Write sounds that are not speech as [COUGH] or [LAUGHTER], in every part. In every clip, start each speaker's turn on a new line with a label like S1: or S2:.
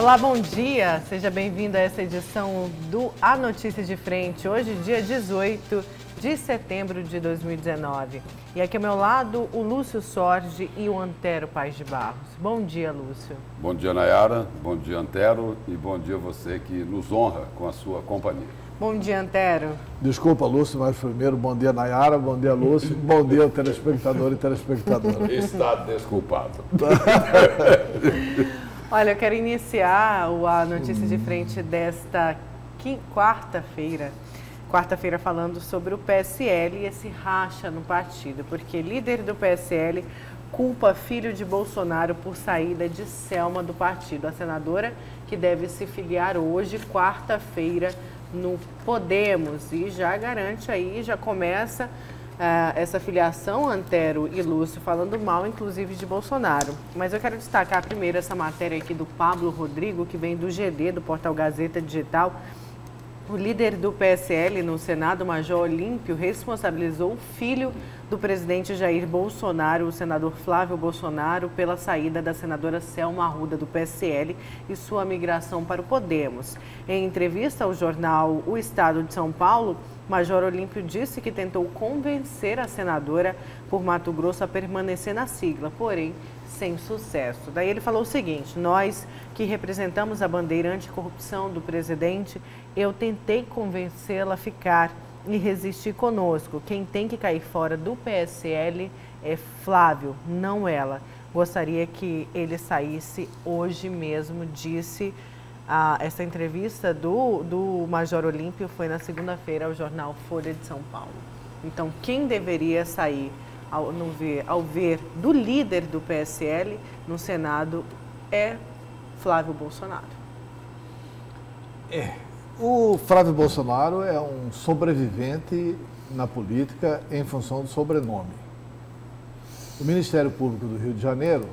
S1: Olá, bom dia. Seja bem-vindo a essa edição do A Notícia de Frente. Hoje, dia 18 de setembro de 2019. E aqui ao meu lado, o Lúcio Sorge e o Antero Paz de Barros. Bom dia, Lúcio.
S2: Bom dia, Nayara. Bom dia, Antero. E bom dia você que nos honra com a sua companhia.
S1: Bom dia, Antero.
S3: Desculpa, Lúcio, mas primeiro, bom dia, Nayara, bom dia, Lúcio, [LAUGHS] bom dia, telespectador e telespectadora.
S2: Está desculpado. [LAUGHS]
S1: Olha, eu quero iniciar a notícia de frente desta quarta-feira. Quarta-feira falando sobre o PSL e esse racha no partido, porque líder do PSL culpa filho de Bolsonaro por saída de Selma do partido. A senadora que deve se filiar hoje, quarta-feira, no Podemos e já garante aí, já começa uh, essa filiação, Antero e Lúcio, falando mal, inclusive, de Bolsonaro. Mas eu quero destacar primeiro essa matéria aqui do Pablo Rodrigo, que vem do GD, do portal Gazeta Digital. O líder do PSL no Senado, Major Olímpio, responsabilizou o filho do presidente Jair Bolsonaro, o senador Flávio Bolsonaro, pela saída da senadora Selma Arruda do PSL e sua migração para o Podemos. Em entrevista ao jornal O Estado de São Paulo, Major Olímpio disse que tentou convencer a senadora por Mato Grosso a permanecer na sigla, porém sem sucesso. Daí ele falou o seguinte: nós que representamos a bandeira anticorrupção do presidente, eu tentei convencê-la a ficar e resistir conosco. Quem tem que cair fora do PSL é Flávio, não ela. Gostaria que ele saísse hoje mesmo, disse. Essa entrevista do, do Major Olímpio foi na segunda-feira ao jornal Folha de São Paulo. Então, quem deveria sair ao, ver, ao ver do líder do PSL no Senado é Flávio Bolsonaro.
S3: É, o Flávio Bolsonaro é um sobrevivente na política em função do sobrenome. O Ministério Público do Rio de Janeiro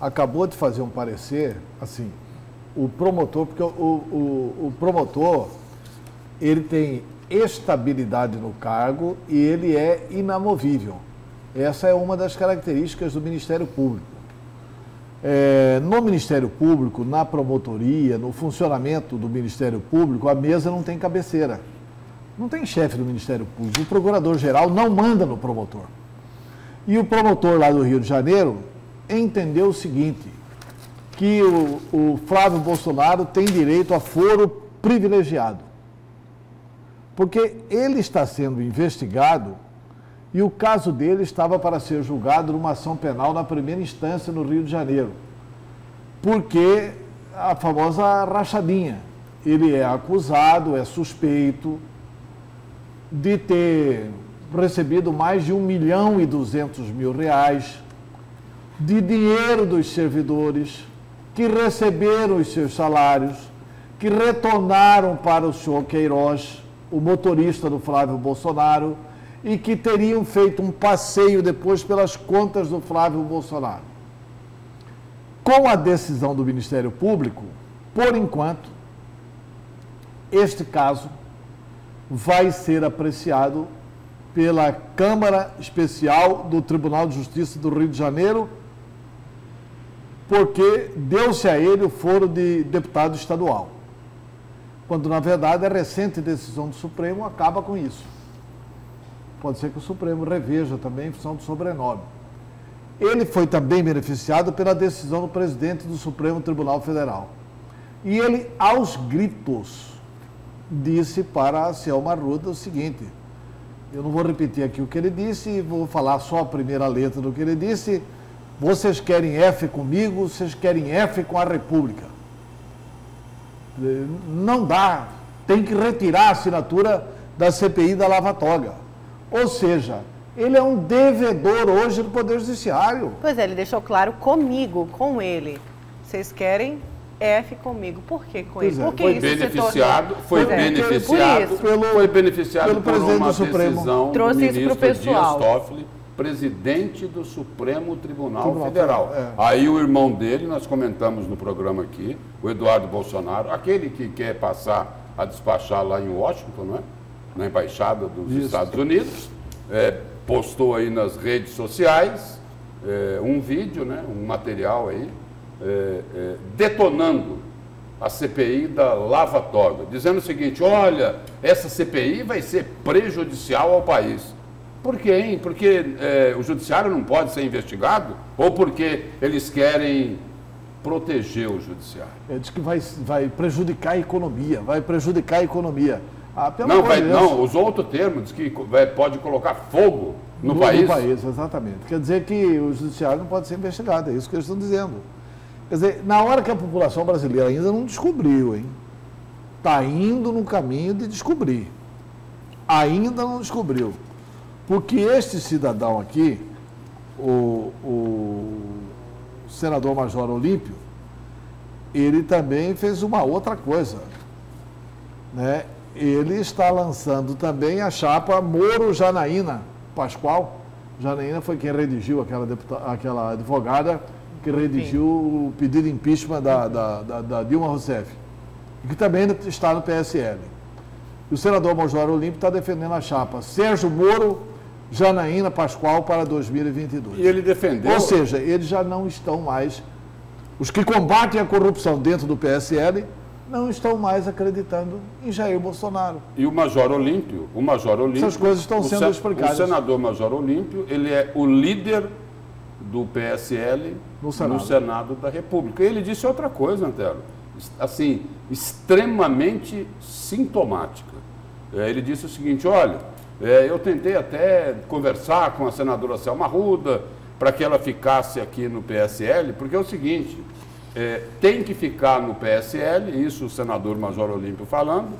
S3: acabou de fazer um parecer, assim, o promotor, porque o, o, o promotor, ele tem estabilidade no cargo e ele é inamovível. Essa é uma das características do Ministério Público. É, no Ministério Público, na promotoria, no funcionamento do Ministério Público, a mesa não tem cabeceira. Não tem chefe do Ministério Público. O procurador-geral não manda no promotor. E o promotor lá do Rio de Janeiro entendeu o seguinte: que o, o Flávio Bolsonaro tem direito a foro privilegiado. Porque ele está sendo investigado e o caso dele estava para ser julgado numa ação penal na primeira instância no Rio de Janeiro. Porque a famosa rachadinha. Ele é acusado, é suspeito de ter recebido mais de 1 milhão e 200 mil reais de dinheiro dos servidores que receberam os seus salários, que retornaram para o senhor Queiroz, o motorista do Flávio Bolsonaro, e que teriam feito um passeio depois pelas contas do Flávio Bolsonaro. Com a decisão do Ministério Público, por enquanto, este caso vai ser apreciado pela Câmara Especial do Tribunal de Justiça do Rio de Janeiro, porque deu-se a ele o foro de deputado estadual. Quando, na verdade, a recente decisão do Supremo acaba com isso pode ser que o Supremo reveja também em função do sobrenome. Ele foi também beneficiado pela decisão do presidente do Supremo Tribunal Federal. E ele, aos gritos, disse para a Selma Ruda o seguinte: eu não vou repetir aqui o que ele disse, vou falar só a primeira letra do que ele disse. Vocês querem F comigo, vocês querem F com a República. Não dá, tem que retirar a assinatura da CPI da Lava Toga. Ou seja, ele é um devedor hoje do Poder Judiciário.
S1: Pois é, ele deixou claro comigo, com ele. Vocês querem F comigo. Por que com
S2: pois
S1: ele?
S2: É. foi beneficiado, foi é. beneficiado, pelo, foi beneficiado pelo por presidente uma do Supremo. decisão
S1: Trouxe
S2: do
S1: ministro isso pro pessoal.
S2: Dias Toffoli, presidente do Supremo Tribunal, Tribunal Federal. É. Aí o irmão dele, nós comentamos no programa aqui, o Eduardo Bolsonaro, aquele que quer passar a despachar lá em Washington, não é? na Embaixada dos Isso. Estados Unidos, é, postou aí nas redes sociais é, um vídeo, né, um material aí, é, é detonando a CPI da Lava Toga, dizendo o seguinte: olha, essa CPI vai ser prejudicial ao país. Por quê, hein? Porque é, o judiciário não pode ser investigado? Ou porque eles querem proteger o judiciário?
S3: É, diz que vai, vai prejudicar a economia, vai prejudicar a economia.
S2: Ah, não, vai, não, usou outro termo, diz que vai, pode colocar fogo no, no país.
S3: No país, exatamente. Quer dizer que o judiciário não pode ser investigado, é isso que eles estão dizendo. Quer dizer, na hora que a população brasileira ainda não descobriu, hein? Está indo no caminho de descobrir. Ainda não descobriu. Porque este cidadão aqui, o, o senador Major Olímpio, ele também fez uma outra coisa. Né? Ele está lançando também a chapa Moro Janaína Pascoal. Janaína foi quem redigiu aquela, deputada, aquela advogada que redigiu Sim. o pedido de impeachment da, da, da, da, Dilma Rousseff, que também está no PSL. E o senador Major Olímpio está defendendo a chapa Sérgio Moro, Janaína Pascoal para 2022.
S2: E ele defendeu.
S3: Ou seja, eles já não estão mais. Os que combatem a corrupção dentro do PSL não estão mais acreditando em Jair Bolsonaro.
S2: E o Major Olímpio, o Major Olímpio.
S3: Essas coisas estão sendo explicadas.
S2: O senador Major Olímpio, ele é o líder do PSL no Senado. no Senado, da República. E ele disse outra coisa, Antero, assim, extremamente sintomática. É, ele disse o seguinte: olha, é, eu tentei até conversar com a senadora Selma Ruda para que ela ficasse aqui no PSL, porque é o seguinte: é, tem que ficar no PSL, isso o senador Major Olímpio falando,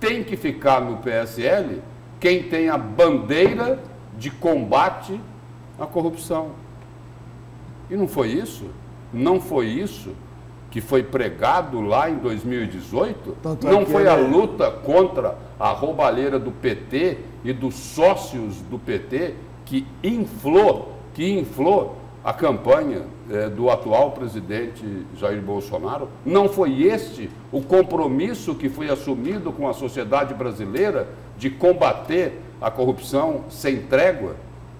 S2: tem que ficar no PSL quem tem a bandeira de combate à corrupção. E não foi isso? Não foi isso que foi pregado lá em 2018? Tanto é não é foi a luta contra a roubalheira do PT e dos sócios do PT que inflou, que inflou a campanha eh, do atual presidente Jair Bolsonaro? Não foi este o compromisso que foi assumido com a sociedade brasileira de combater a corrupção sem trégua?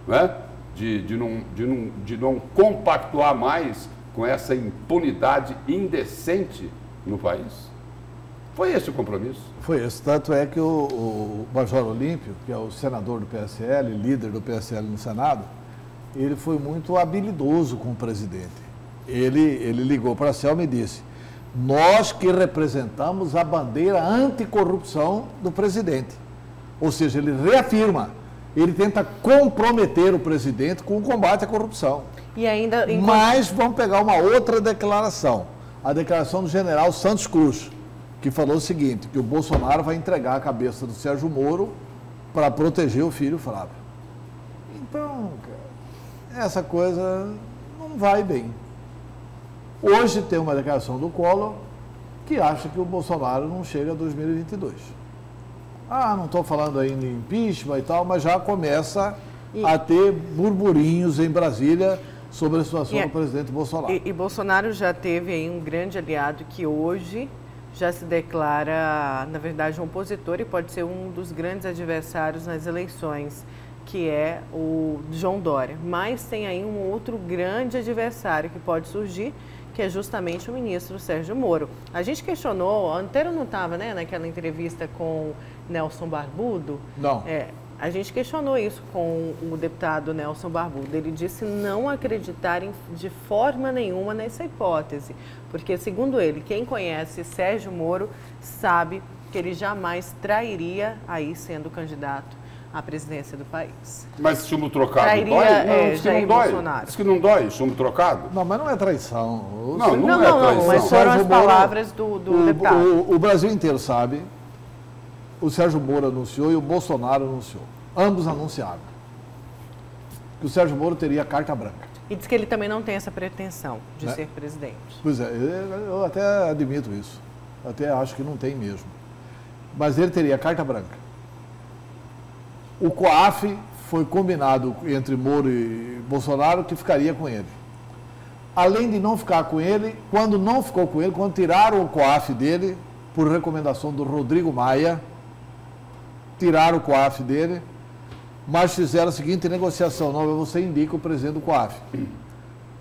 S2: Não é? de, de, não, de, não, de não compactuar mais com essa impunidade indecente no país? Foi esse o compromisso?
S3: Foi esse. Tanto é que o, o Major Olímpio, que é o senador do PSL, líder do PSL no Senado, ele foi muito habilidoso com o presidente. Ele, ele ligou para a Selma e disse: Nós que representamos a bandeira anticorrupção do presidente. Ou seja, ele reafirma ele tenta comprometer o presidente com o combate à corrupção.
S1: E ainda.
S3: Mas vamos pegar uma outra declaração. A declaração do general Santos Cruz, que falou o seguinte: que o Bolsonaro vai entregar a cabeça do Sérgio Moro para proteger o filho Flávio. Então, cara, essa coisa não vai bem. Hoje tem uma declaração do Collor que acha que o Bolsonaro não chega a 2022. Ah, não estou falando ainda em impeachment e tal, mas já começa e... a ter burburinhos em Brasília sobre a situação e, do presidente Bolsonaro.
S1: E, e, Bolsonaro já teve aí um grande aliado que hoje já se declara, na verdade, um opositor e pode ser um dos grandes adversários nas eleições, que é o João Dória. Mas tem aí um outro grande adversário que pode surgir, que é justamente o ministro Sérgio Moro. A gente questionou, a Antero não estava né, naquela entrevista com Nelson Barbudo?
S3: Não.
S1: É, a gente questionou isso com o deputado Nelson Barbudo. Ele disse não acreditar em, de forma nenhuma nessa hipótese, porque, segundo ele, quem conhece Sérgio Moro sabe que ele jamais trairia, aí sendo candidato à presidência do país.
S2: Mas chumbo trocado trairia, dói? Não, é, diz que não dói. Bolsonaro. Diz que não dói, chumbo trocado.
S3: Não, mas não é traição.
S1: Não, não, não, é traição. Não, mas foram as palavras do, do
S3: o,
S1: deputado.
S3: O, o Brasil inteiro sabe o Sérgio Moro anunciou e o Bolsonaro anunciou. Ambos anunciaram que o Sérgio Moro teria carta branca.
S1: E diz que ele também não tem essa pretensão de né? ser presidente.
S3: Pois é, eu até admito isso. Até acho que não tem mesmo. Mas ele teria carta branca. O COAF foi combinado entre Moro e Bolsonaro que ficaria com ele. Além de não ficar com ele, quando não ficou com ele, quando tiraram o COAF dele, por recomendação do Rodrigo Maia, tiraram o COAF dele, mas fizeram a seguinte negociação: não, você indica o presidente do COAF.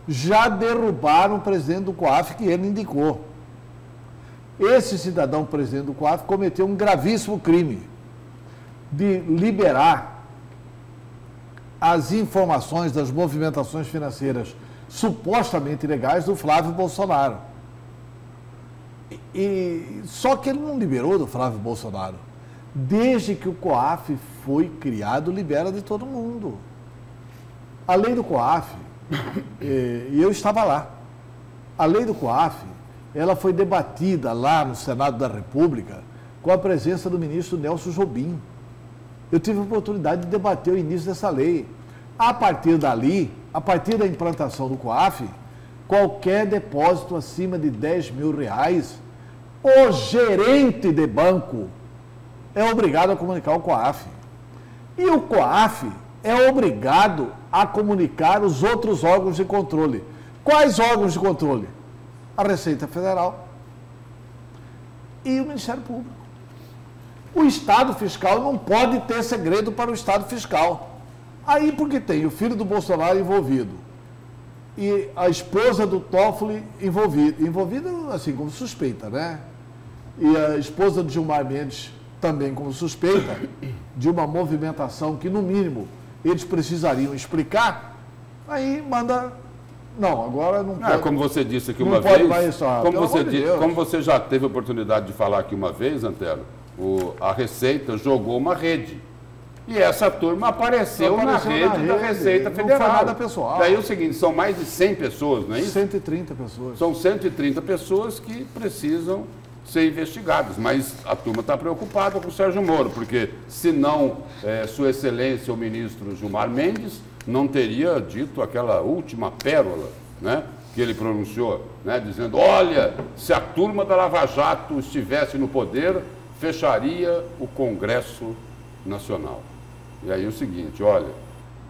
S3: Já derrubaram o presidente do COAF que ele indicou. Esse cidadão presidente do COAF cometeu um gravíssimo crime de liberar as informações das movimentações financeiras supostamente ilegais do Flávio Bolsonaro. E, só que ele não liberou do Flávio Bolsonaro. Desde que o COAF foi criado, libera de todo mundo. A lei do COAF, [LAUGHS] e eu estava lá, a lei do COAF, ela foi debatida lá no Senado da República com a presença do ministro Nelson Jobim. Eu tive a oportunidade de debater o início dessa lei. A partir dali, a partir da implantação do COAF, qualquer depósito acima de 10 mil reais, o gerente de banco é obrigado a comunicar ao COAF. E o COAF é obrigado a comunicar os outros órgãos de controle. Quais órgãos de controle? A Receita Federal e o Ministério Público. O Estado fiscal não pode ter segredo para o Estado fiscal. Aí porque tem o filho do Bolsonaro envolvido e a esposa do Toffoli envolvida, envolvida assim como suspeita, né? E a esposa do Gilmar Mendes também como suspeita de uma movimentação que, no mínimo, eles precisariam explicar, aí manda. Não, agora não
S2: pode. É, como você disse aqui uma vez. Mais, como, você disse, como você já teve a oportunidade de falar aqui uma vez, Antero, o, a Receita jogou uma rede. E essa turma apareceu, apareceu na, rede na, rede da Receita Federal. Não foi nada
S3: pessoal.
S2: Daí é o seguinte, são mais de 100 pessoas, não é isso?
S3: 130 pessoas.
S2: São 130 pessoas que precisam ser investigados. Mas a turma está preocupada com o Sérgio Moro, porque senão é, Sua Excelência o ministro Gilmar Mendes não teria dito aquela última pérola né, que ele pronunciou, né, dizendo, olha, se a turma da Lava Jato estivesse no poder, fecharia o Congresso Nacional. E aí o seguinte, olha,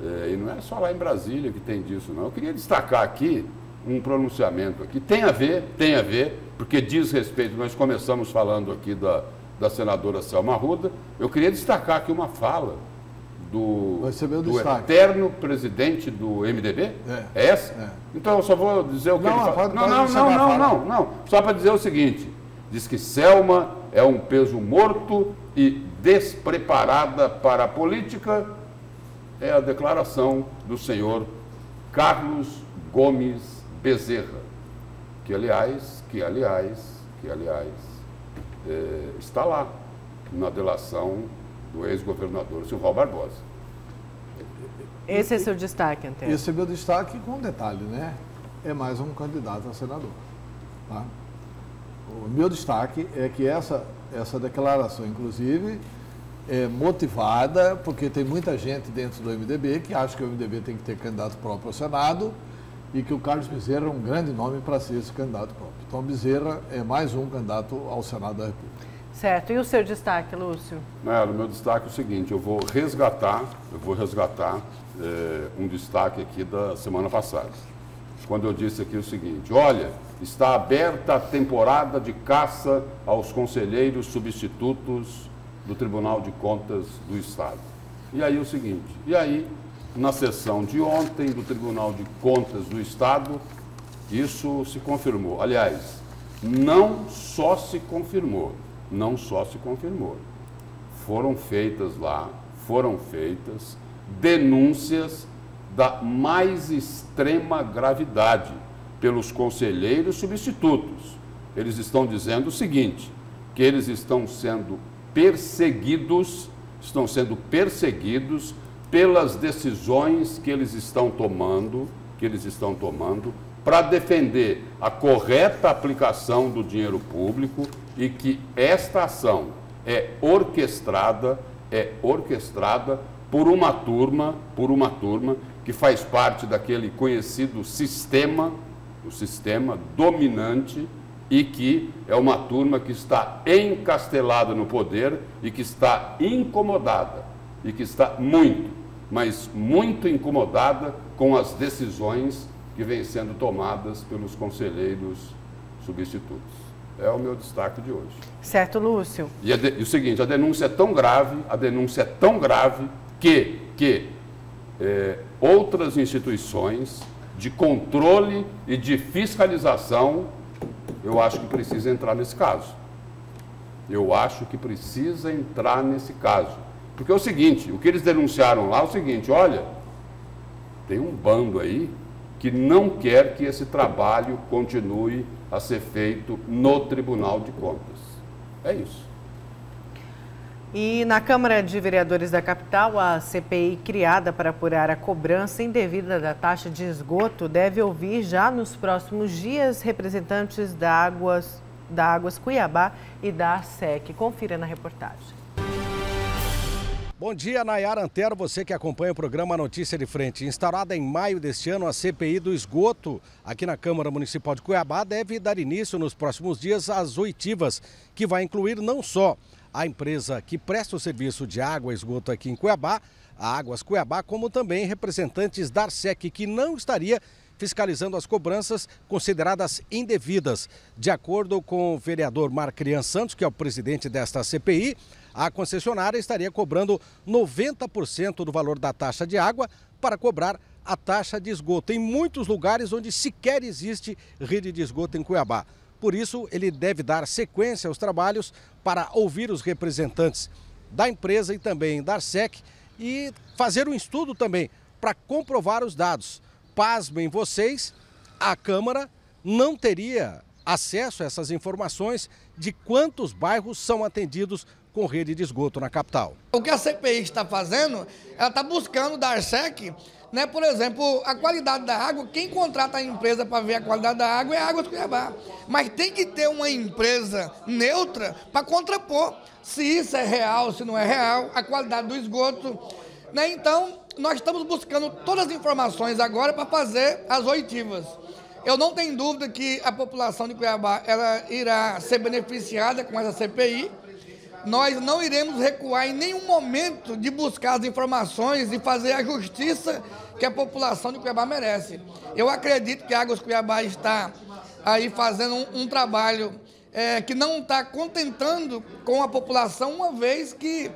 S2: é, e não é só lá em Brasília que tem disso, não. Eu queria destacar aqui um pronunciamento aqui. Tem a ver, tem a ver porque diz respeito, nós começamos falando aqui da, da senadora Selma Ruda, eu queria destacar aqui uma fala do, do eterno presidente do MDB? É, é essa? É. Então eu só vou dizer o que
S3: não,
S2: ele
S3: fala.
S2: Não, não, não, não, não, não, Só para dizer o seguinte: diz que Selma é um peso morto e despreparada para a política. É a declaração do senhor Carlos Gomes Bezerra, que aliás que aliás, que aliás é, está lá na delação do ex-governador Silval Barbosa.
S1: Esse é seu destaque, Antônio?
S3: Esse é meu destaque com um detalhe, né? É mais um candidato a senador. Tá? O meu destaque é que essa, essa declaração, inclusive, é motivada, porque tem muita gente dentro do MDB que acha que o MDB tem que ter candidato próprio ao Senado e que o Carlos Bezerra é um grande nome para ser esse candidato próprio. Então, Bezerra é mais um candidato ao Senado da República.
S1: Certo. E o seu destaque, Lúcio?
S2: Melo, meu destaque é o seguinte, eu vou resgatar, eu vou resgatar é, um destaque aqui da semana passada. Quando eu disse aqui o seguinte, olha, está aberta a temporada de caça aos conselheiros substitutos do Tribunal de Contas do Estado. E aí o seguinte, e aí na sessão de ontem do Tribunal de Contas do Estado, isso se confirmou. Aliás, não só se confirmou, não só se confirmou. Foram feitas lá, foram feitas denúncias da mais extrema gravidade pelos conselheiros substitutos. Eles estão dizendo o seguinte, que eles estão sendo perseguidos, estão sendo perseguidos pelas decisões que eles estão tomando, que eles estão tomando para defender a correta aplicação do dinheiro público e que esta ação é orquestrada, é orquestrada por uma turma, por uma turma que faz parte daquele conhecido sistema, o sistema dominante e que é uma turma que está encastelada no poder e que está incomodada e que está muito mas muito incomodada com as decisões que vêm sendo tomadas pelos conselheiros substitutos. É o meu destaque de hoje.
S1: Certo, Lúcio.
S2: E, de, e o seguinte, a denúncia é tão grave, a denúncia é tão grave que, que é, outras instituições de controle e de fiscalização eu acho que precisa entrar nesse caso. Eu acho que precisa entrar nesse caso. Porque é o seguinte, o que eles denunciaram lá é o seguinte, olha, tem um bando aí que não quer que esse trabalho continue a ser feito no Tribunal de Contas. É isso.
S1: E na Câmara de Vereadores da capital, a CPI criada para apurar a cobrança indevida da taxa de esgoto deve ouvir já nos próximos dias representantes da Águas, da Águas Cuiabá e da ARSEC. Confira na reportagem.
S4: Bom dia, Nayara Antero, você que acompanha o programa Notícia de Frente. Instalada em maio deste ano, a CPI do esgoto aqui na Câmara Municipal de Cuiabá deve dar início nos próximos dias às oitivas, que vai incluir não só a empresa que presta o serviço de água e esgoto aqui em Cuiabá, a Águas Cuiabá, como também representantes da Arsec, que não estaria fiscalizando as cobranças consideradas indevidas. De acordo com o vereador Marcrian Santos, que é o presidente desta CPI, a concessionária estaria cobrando 90% do valor da taxa de água para cobrar a taxa de esgoto em muitos lugares onde sequer existe rede de esgoto em Cuiabá. Por isso, ele deve dar sequência aos trabalhos para ouvir os representantes da empresa e também da Arsec e fazer um estudo também para comprovar os dados. Pasmem vocês, a Câmara não teria acesso a essas informações de quantos bairros são atendidos com rede de esgoto na capital.
S5: O que a CPI está fazendo, ela está buscando da Arsec né? Por exemplo, a qualidade da água, quem contrata a empresa para ver a qualidade da água é a Água do Cuiabá. Mas tem que ter uma empresa neutra para contrapor se isso é real, se não é real, a qualidade do esgoto. Né? Então, nós estamos buscando todas as informações agora para fazer as oitivas. Eu não tenho dúvida que a população de Cuiabá ela irá ser beneficiada com essa CPI nós não iremos recuar em nenhum momento de buscar as informações e fazer a justiça que a população de Cuiabá merece. Eu acredito que a Águas Cuiabá está aí fazendo um, um trabalho é, que não está contentando com a população, uma vez que,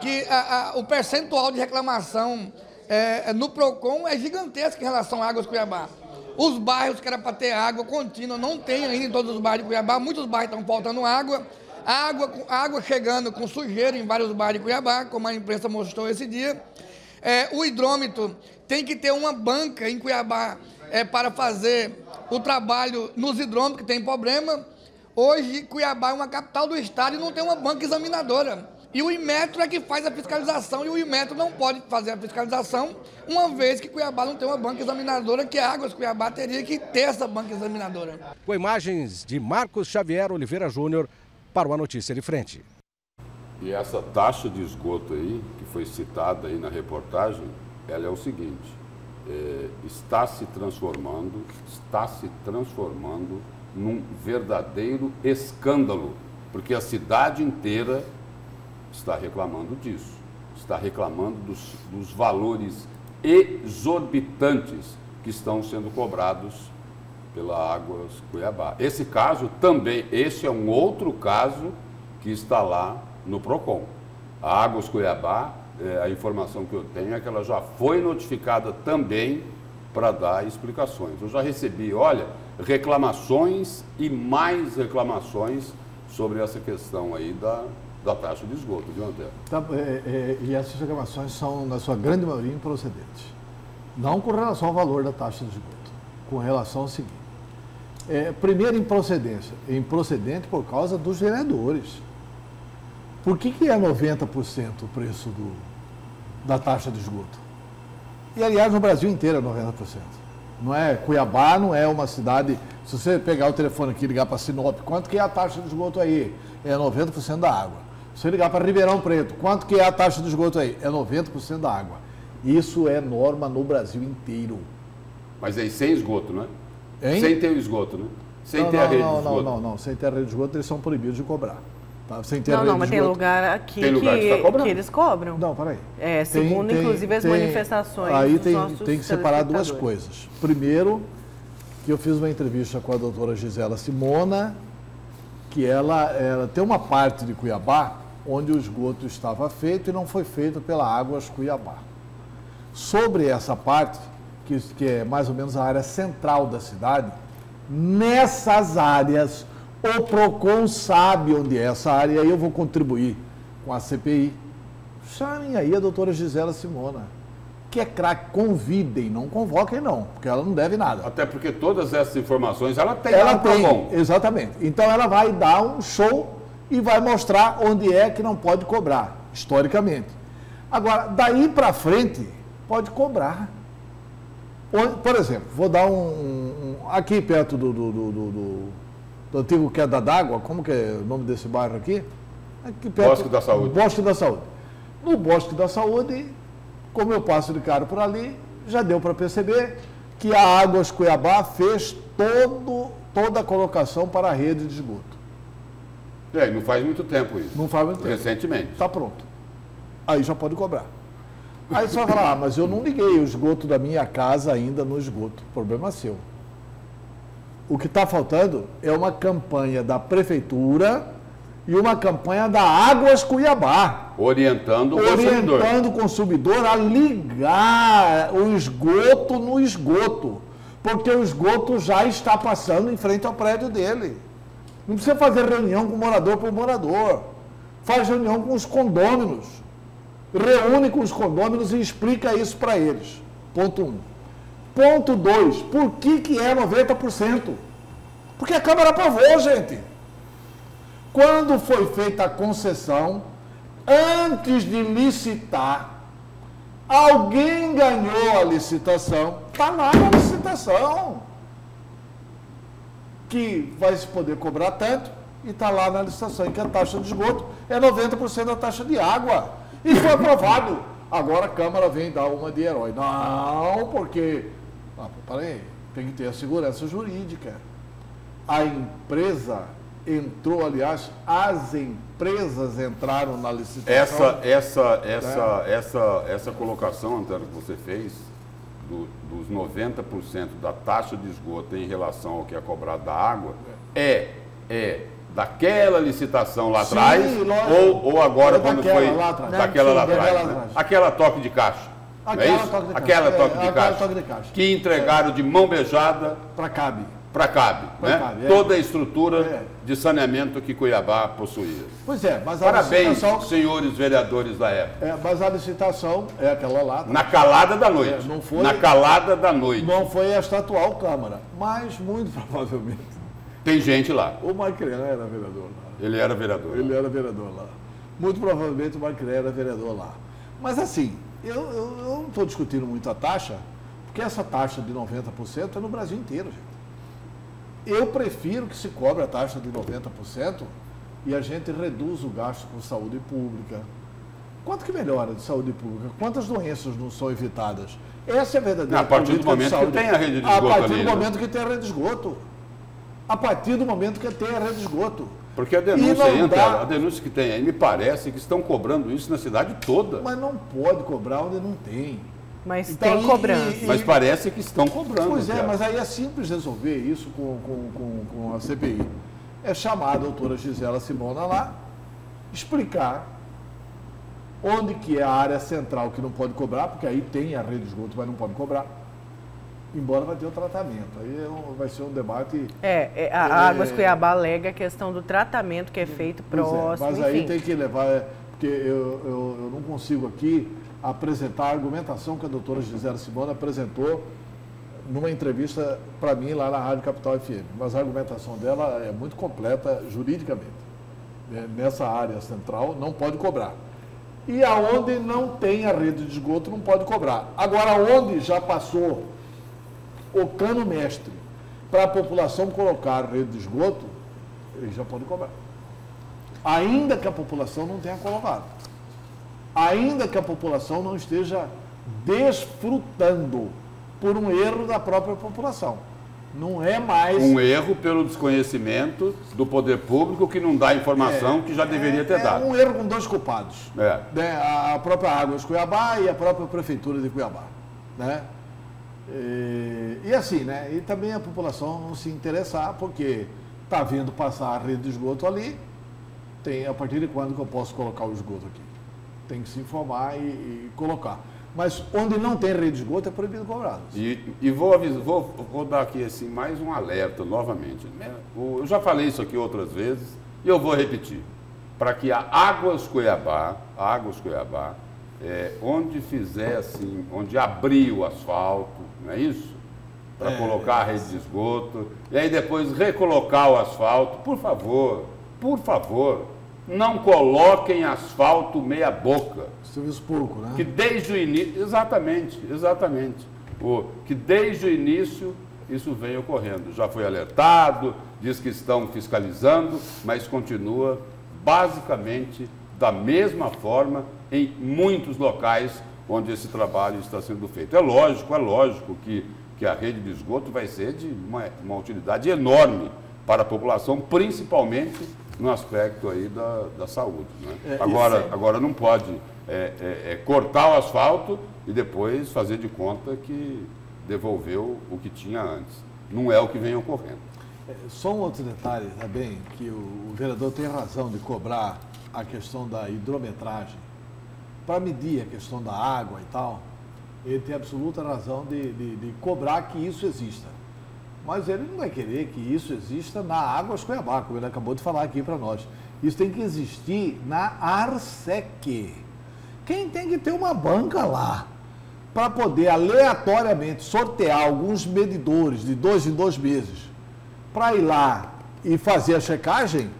S5: que a, a, o percentual de reclamação é, no PROCON é gigantesco em relação à Águas Cuiabá. Os bairros que era para ter água contínua não tem ainda em todos os bairros de Cuiabá, muitos bairros estão faltando água água, água chegando com sujeira em vários bares de Cuiabá, como a imprensa mostrou esse dia. É, o hidrômetro tem que ter uma banca em Cuiabá é, para fazer o trabalho nos hidrômetros que tem problema. Hoje, Cuiabá é uma capital do estado e não tem uma banca examinadora. E o Imetro é que faz a fiscalização e o Imetro não pode fazer a fiscalização, uma vez que Cuiabá não tem uma banca examinadora, que a Águas Cuiabá teria que ter essa banca examinadora.
S4: Com imagens de Marcos Xavier Oliveira Júnior, para uma notícia de frente.
S2: E essa taxa de esgoto aí, que foi citada aí na reportagem, ela é o seguinte, é, está se transformando, está se transformando num verdadeiro escândalo, porque a cidade inteira está reclamando disso, está reclamando dos, dos valores exorbitantes que estão sendo cobrados pela Águas Cuiabá. Esse caso também, esse é um outro caso que está lá no PROCON. A Águas Cuiabá, é, a informação que eu tenho é que ela já foi notificada também para dar explicações. Eu já recebi, olha, reclamações e mais reclamações sobre essa questão aí da, da taxa de esgoto, viu, André?
S3: Tá, é, é, e essas reclamações são, na sua grande maioria, improcedentes. Não com relação ao valor da taxa de esgoto, com relação ao seguinte. É, primeiro, improcedência. Improcedente por causa dos vereadores. Por que, que é 90% o preço do, da taxa de esgoto? E, aliás, no Brasil inteiro é 90%. Não é Cuiabá, não é uma cidade. Se você pegar o telefone aqui e ligar para Sinop, quanto que é a taxa de esgoto aí? É 90% da água. Se você ligar para Ribeirão Preto, quanto que é a taxa de esgoto aí? É 90% da água. Isso é norma no Brasil inteiro.
S2: Mas aí sem esgoto, não é? Hein? Sem ter o esgoto, né? Sem
S3: não,
S2: ter
S3: não,
S2: a rede
S3: não,
S2: de esgoto.
S3: Não, não, não. Sem ter a rede de esgoto, eles são proibidos de cobrar. Tá? Sem ter
S1: não,
S3: a rede
S1: não, mas
S3: de
S1: tem lugar aqui tem lugar que, que, que, eles cobram.
S3: Não, peraí.
S1: É, segundo, tem, inclusive, as tem, manifestações.
S3: Aí tem, tem que separar duas coisas. Primeiro, que eu fiz uma entrevista com a doutora Gisela Simona, que ela, ela tem uma parte de Cuiabá onde o esgoto estava feito e não foi feito pela Águas Cuiabá. Sobre essa parte, que, que é mais ou menos a área central da cidade, nessas áreas. O PROCON sabe onde é essa área e aí eu vou contribuir com a CPI. Chamem aí a doutora Gisela Simona, que é craque, convidem, não convoquem não, porque ela não deve nada.
S2: Até porque todas essas informações ela tem.
S3: Ela tem, PROCON. exatamente. Então ela vai dar um show e vai mostrar onde é que não pode cobrar, historicamente. Agora, daí para frente, pode cobrar. Por exemplo, vou dar um. um aqui perto do, do, do, do, do antigo Queda d'Água, como que é o nome desse bairro aqui? aqui
S2: perto, Bosque da Saúde.
S3: Bosque da Saúde. No Bosque da Saúde, como eu passo de cara por ali, já deu para perceber que a Águas Cuiabá fez todo, toda a colocação para a rede de esgoto.
S2: É, não faz muito tempo isso.
S3: Não faz muito tempo.
S2: Recentemente.
S3: Está pronto. Aí já pode cobrar. Aí você vai falar, ah, mas eu não liguei o esgoto da minha casa ainda no esgoto. Problema seu. O que está faltando é uma campanha da prefeitura e uma campanha da Águas Cuiabá.
S2: Orientando o
S3: consumidor. Orientando o consumidor a ligar o esgoto no esgoto. Porque o esgoto já está passando em frente ao prédio dele. Não precisa fazer reunião com morador por morador. Faz reunião com os condôminos reúne com os condôminos e explica isso para eles. Ponto 1. Um. Ponto 2. Por que, que é 90%? Porque a Câmara aprovou, gente. Quando foi feita a concessão, antes de licitar, alguém ganhou a licitação, está na licitação, que vai se poder cobrar tanto, e está lá na licitação, em que a taxa de esgoto é 90% da taxa de água. E foi aprovado. Agora a Câmara vem dar uma de herói. Não, porque. Ah, peraí, tem que ter a segurança jurídica. A empresa entrou, aliás, as empresas entraram na licitação.
S2: Essa, essa, essa, é. essa, essa colocação, Antônio, que você fez, do, dos 90% da taxa de esgoto em relação ao que é cobrado da água, é, é daquela licitação lá atrás ou, ou agora quando foi lá daquela lá atrás, né? aquela toque de caixa. Aquela, é toque, de aquela caixa. Toque, de é, caixa, toque de caixa. Que entregaram é. de mão beijada
S3: para Cabe.
S2: Para Cabe, né? Cabe, é. Toda a estrutura é. de saneamento que Cuiabá possuía.
S3: Pois é, mas
S2: a Parabéns, licitação... senhores vereadores da época.
S3: É, mas a licitação é aquela lá.
S2: Na calada da noite. não foi, Na calada da noite.
S3: Não foi esta atual Câmara, mas muito [LAUGHS] provavelmente
S2: tem gente lá.
S3: O Maicrean era vereador lá.
S2: Ele era vereador.
S3: Ele era vereador lá. Muito provavelmente o Maicrean era vereador lá. Mas assim, eu, eu, eu não estou discutindo muito a taxa, porque essa taxa de 90% é no Brasil inteiro, gente. Eu prefiro que se cobre a taxa de 90% e a gente reduz o gasto com saúde pública. Quanto que melhora de saúde pública? Quantas doenças não são evitadas? Essa é a verdadeira
S2: A partir do momento que tem a rede de esgoto
S3: A partir
S2: ali,
S3: do né? momento que tem a rede de esgoto a partir do momento que tem a rede de esgoto.
S2: Porque a denúncia entra, dá... a denúncia que tem aí, me parece que estão cobrando isso na cidade toda.
S3: Mas não pode cobrar onde não tem.
S1: Mas então, tem cobrança.
S2: E, mas parece que estão cobrando.
S3: Pois é, mas aí é simples resolver isso com, com, com, com a CPI. É chamar a doutora Gisela Simona lá, explicar onde que é a área central que não pode cobrar, porque aí tem a rede de esgoto, mas não pode cobrar embora vai ter o tratamento. Aí é vai ser um debate.
S1: É, é a é, Águas Cuiabá alega a questão do tratamento que é feito próximo. É,
S3: mas
S1: enfim.
S3: aí tem que levar, é, porque eu, eu, eu, não consigo aqui apresentar a argumentação que a doutora Gisela Simona apresentou numa entrevista para mim lá na Rádio Capital FM. Mas a argumentação dela é muito completa juridicamente. Nessa área central não pode cobrar. E aonde não tem a rede de esgoto não pode cobrar. Agora, onde já passou o cano mestre para a população colocar rede de esgoto, ele já pode cobrar. Ainda que a população não tenha colocado. Ainda que a população não esteja desfrutando por um erro da própria população. Não é mais.
S2: Um erro pelo desconhecimento do poder público que não dá informação é, que já deveria ter
S3: é,
S2: dado.
S3: É um erro com dois culpados. É. Né? A própria Águas Cuiabá e a própria Prefeitura de Cuiabá. Né? E, e, assim, né? E também a população não se interessar, porque está vendo passar a rede de esgoto ali, tem a partir de quando que eu posso colocar o esgoto aqui? Tem que se informar e, e colocar. Mas onde não tem rede de esgoto é proibido cobrar.
S2: E, e vou, avisar, vou, vou dar aqui assim, mais um alerta novamente. Né? Eu já falei isso aqui outras vezes e eu vou repetir. Para que a Águas Cuiabá, Águas Cuiabá, é, onde fizer assim, onde abrir o asfalto, não é isso? Para é, colocar a rede de esgoto, e aí depois recolocar o asfalto, por favor, por favor, não coloquem asfalto meia boca.
S3: Serviço público, né?
S2: Que desde o início, exatamente, exatamente. O, que desde o início isso vem ocorrendo. Já foi alertado, diz que estão fiscalizando, mas continua basicamente da mesma forma em muitos locais onde esse trabalho está sendo feito. É lógico, é lógico que, que a rede de esgoto vai ser de uma, uma utilidade enorme para a população, principalmente no aspecto aí da, da saúde. Né? É, agora, agora não pode é, é, é, cortar o asfalto e depois fazer de conta que devolveu o que tinha antes. Não é o que vem ocorrendo.
S3: É, só um outro detalhe também, que o, o vereador tem razão de cobrar a questão da hidrometragem para medir a questão da água e tal, ele tem absoluta razão de, de, de, cobrar que isso exista. Mas ele não vai querer que isso exista na Águas Cuiabá, como ele acabou de falar aqui para nós. Isso tem que existir na Arsec. Quem tem que ter uma banca lá para poder aleatoriamente sortear alguns medidores de dois em dois meses para ir lá e fazer a checagem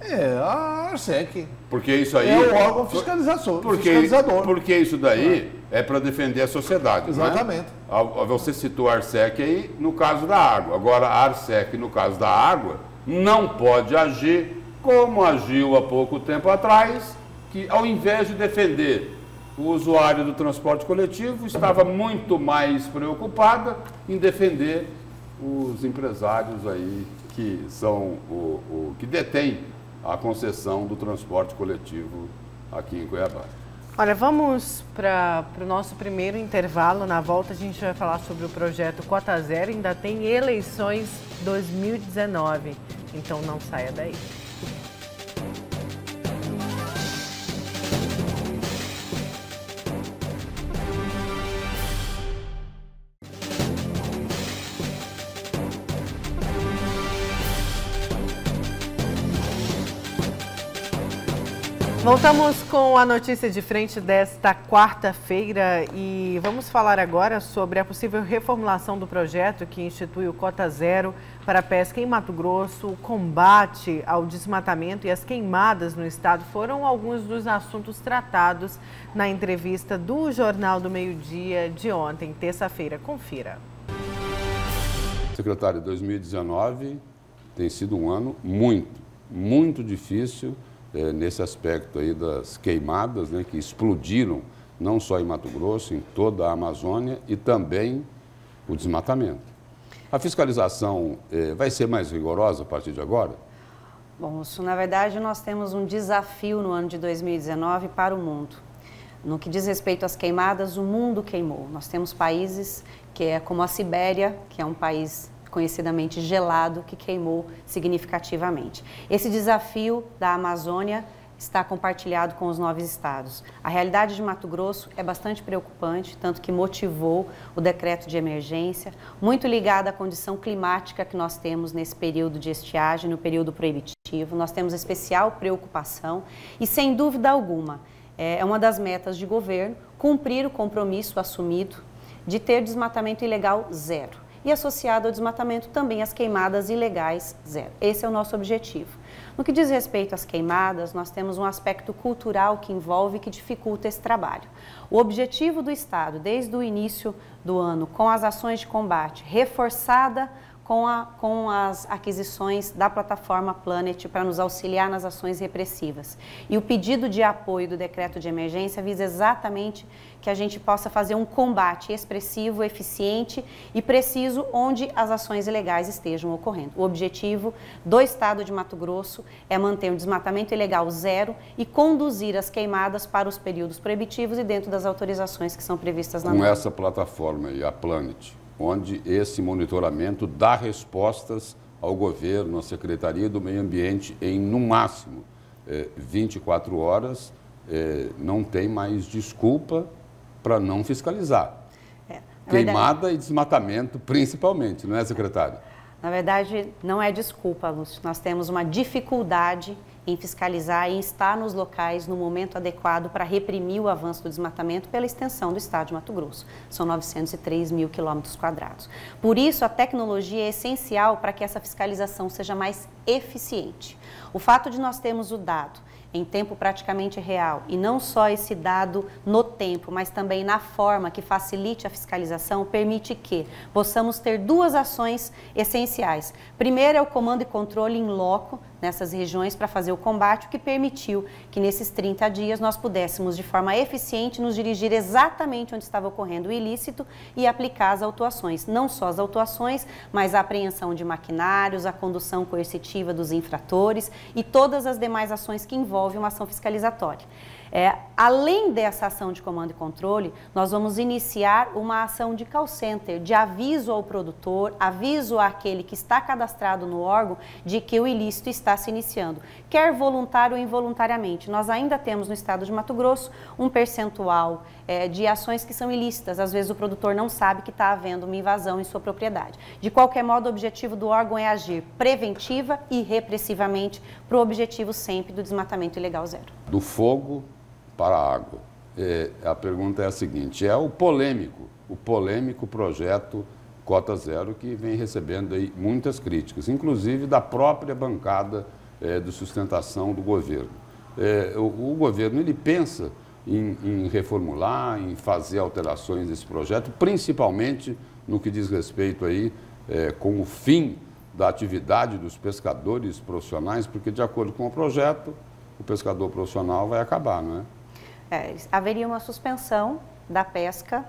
S3: é a Arsec.
S2: Porque isso aí.
S3: É o órgão fiscalizador.
S2: Porque, fiscalizador. porque isso daí é, é para defender a sociedade.
S3: É? Exatamente.
S2: É? Você citou a Arsec aí no caso da água. Agora, a Arsec, no caso da água, não pode agir como agiu há pouco tempo atrás, que ao invés de defender o usuário do transporte coletivo, estava muito mais preocupada em defender os empresários aí que são o, o que detêm a concessão do transporte coletivo aqui em Cuiabá.
S1: Olha, vamos para o nosso primeiro intervalo. Na volta a gente vai falar sobre o projeto Cota Zero. Ainda tem eleições 2019, então não saia daí. Voltamos com a notícia de frente desta quarta-feira e vamos falar agora sobre a possível reformulação do projeto que institui o Cota Zero para a pesca em Mato Grosso. O combate ao desmatamento e as queimadas no estado foram alguns dos assuntos tratados na entrevista do Jornal do Meio-Dia de ontem, terça-feira. Confira.
S2: Secretário, 2019 tem sido um ano muito, muito difícil é, nesse aspecto aí das queimadas, né, que explodiram não só em Mato Grosso, em toda a Amazônia e também o desmatamento. A fiscalização é, vai ser mais rigorosa a partir de agora?
S6: Bom, isso, na verdade, nós temos um desafio no ano de 2019 para o mundo. No que diz respeito às queimadas, o mundo queimou. Nós temos países que é como a Sibéria, que é um país conhecidamente gelado, que queimou significativamente. Esse desafio da Amazônia está compartilhado com os nove estados. A realidade de Mato Grosso é bastante preocupante, tanto que motivou o decreto de emergência, muito ligada à condição climática que nós temos nesse período de estiagem, no período proibitivo. Nós temos especial preocupação e, sem dúvida alguma, é uma das metas de governo cumprir o compromisso assumido de ter desmatamento ilegal zero e associado ao desmatamento também as queimadas ilegais zero. Esse é o nosso objetivo. No que diz respeito às queimadas, nós temos um aspecto cultural que envolve e que dificulta esse trabalho. O objetivo do Estado, desde o início do ano, com as ações de combate, reforçada com, a, com as aquisições da plataforma Planet para nos auxiliar nas ações repressivas. E o pedido de apoio do decreto de emergência visa exatamente que a gente possa fazer um combate expressivo, eficiente e preciso onde as ações ilegais estejam ocorrendo. O objetivo do Estado de Mato Grosso é manter o desmatamento ilegal zero e conduzir as queimadas para os períodos proibitivos e dentro das autorizações que são previstas na
S2: Com essa plataforma e a Planet, onde esse monitoramento dá respostas ao governo, à Secretaria do Meio Ambiente em, no máximo, é, 24 horas. É, não tem mais desculpa para não fiscalizar. É, Queimada verdade... e desmatamento, principalmente, não é, secretário?
S6: Na verdade, não é desculpa, Lúcio. Nós temos uma dificuldade em fiscalizar e estar nos locais no momento adequado para reprimir o avanço do desmatamento pela extensão do estado de Mato Grosso. São 903 mil quilômetros quadrados. Por isso, a tecnologia é essencial para que essa fiscalização seja mais eficiente. O fato de nós termos o dado em tempo praticamente real, e não só esse dado no tempo, mas também na forma que facilite a fiscalização, permite que possamos ter duas ações essenciais. Primeiro é o comando e controle em loco, nessas regiões para fazer o combate, o que permitiu que nesses 30 dias nós pudéssemos, de forma eficiente, nos dirigir exatamente onde estava ocorrendo o ilícito e aplicar as autuações. Não só as autuações, mas a apreensão de maquinários, a condução coercitiva dos infratores e todas as demais ações que envolvem uma ação fiscalizatória. É, além dessa ação de comando e controle, nós vamos iniciar uma ação de call center, de aviso ao produtor, aviso àquele que está cadastrado no órgão de que o ilícito está se iniciando, quer voluntário ou involuntariamente. Nós ainda temos no estado de Mato Grosso um percentual é, de ações que são ilícitas. Às vezes o produtor não sabe que está havendo uma invasão em sua propriedade. De qualquer modo, o objetivo do órgão é agir preventiva e repressivamente para o objetivo sempre do desmatamento ilegal zero.
S2: Do fogo para a água. É, a pergunta é a seguinte: é o polêmico, o polêmico projeto Cota Zero que vem recebendo aí muitas críticas, inclusive da própria bancada é, de sustentação do governo. É, o, o, governo ele pensa em, em, reformular, em fazer alterações nesse projeto, principalmente no que diz respeito aí é, com o fim da atividade dos pescadores profissionais, porque de acordo com o projeto, o pescador profissional vai acabar, não é?
S6: É, haveria uma suspensão da pesca,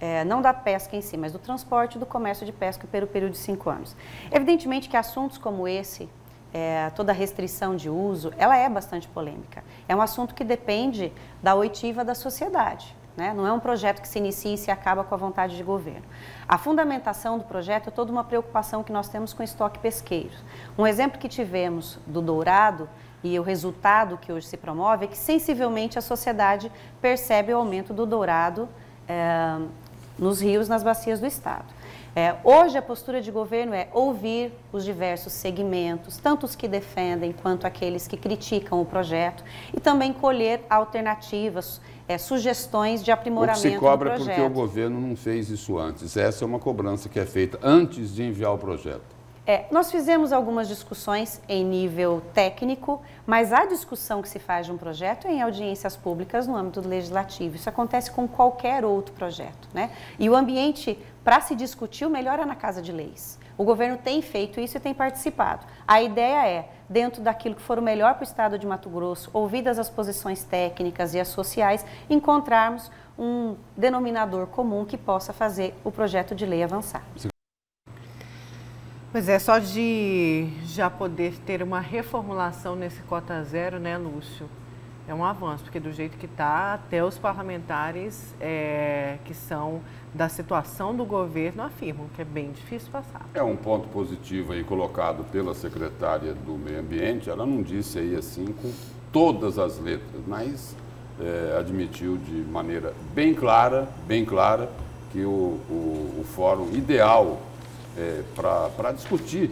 S6: é, não da pesca em si, mas do transporte e do comércio de pesca pelo período de cinco anos. Evidentemente que assuntos como esse, é, toda restrição de uso, ela é bastante polêmica. É um assunto que depende da oitiva da sociedade. Né? Não é um projeto que se inicia e se acaba com a vontade de governo. A fundamentação do projeto é toda uma preocupação que nós temos com estoque pesqueiro. Um exemplo que tivemos do Dourado e o resultado que hoje se promove é que sensivelmente a sociedade percebe o aumento do dourado é, nos rios, nas bacias do estado. É, hoje a postura de governo é ouvir os diversos segmentos, tanto os que defendem quanto aqueles que criticam o projeto, e também colher alternativas, é, sugestões de aprimoramento do projeto.
S2: O que se cobra porque o governo não fez isso antes. Essa é uma cobrança que é feita antes de enviar o projeto.
S6: É, nós fizemos algumas discussões em nível técnico, mas a discussão que se faz de um projeto é em audiências públicas no âmbito do legislativo. Isso acontece com qualquer outro projeto. Né? E o ambiente para se discutir o melhor é na Casa de Leis. O governo tem feito isso e tem participado. A ideia é, dentro daquilo que for o melhor para o Estado de Mato Grosso, ouvidas as posições técnicas e as sociais, encontrarmos um denominador comum que possa fazer o projeto de lei avançar.
S1: Pois é, só de já poder ter uma reformulação nesse cota zero, né, Lúcio? É um avanço, porque do jeito que está, até os parlamentares é, que são da situação do governo afirmam que é bem difícil passar.
S2: É um ponto positivo aí colocado pela secretária do Meio Ambiente. Ela não disse aí assim com todas as letras, mas é, admitiu de maneira bem clara, bem clara, que o, o, o fórum ideal é, para discutir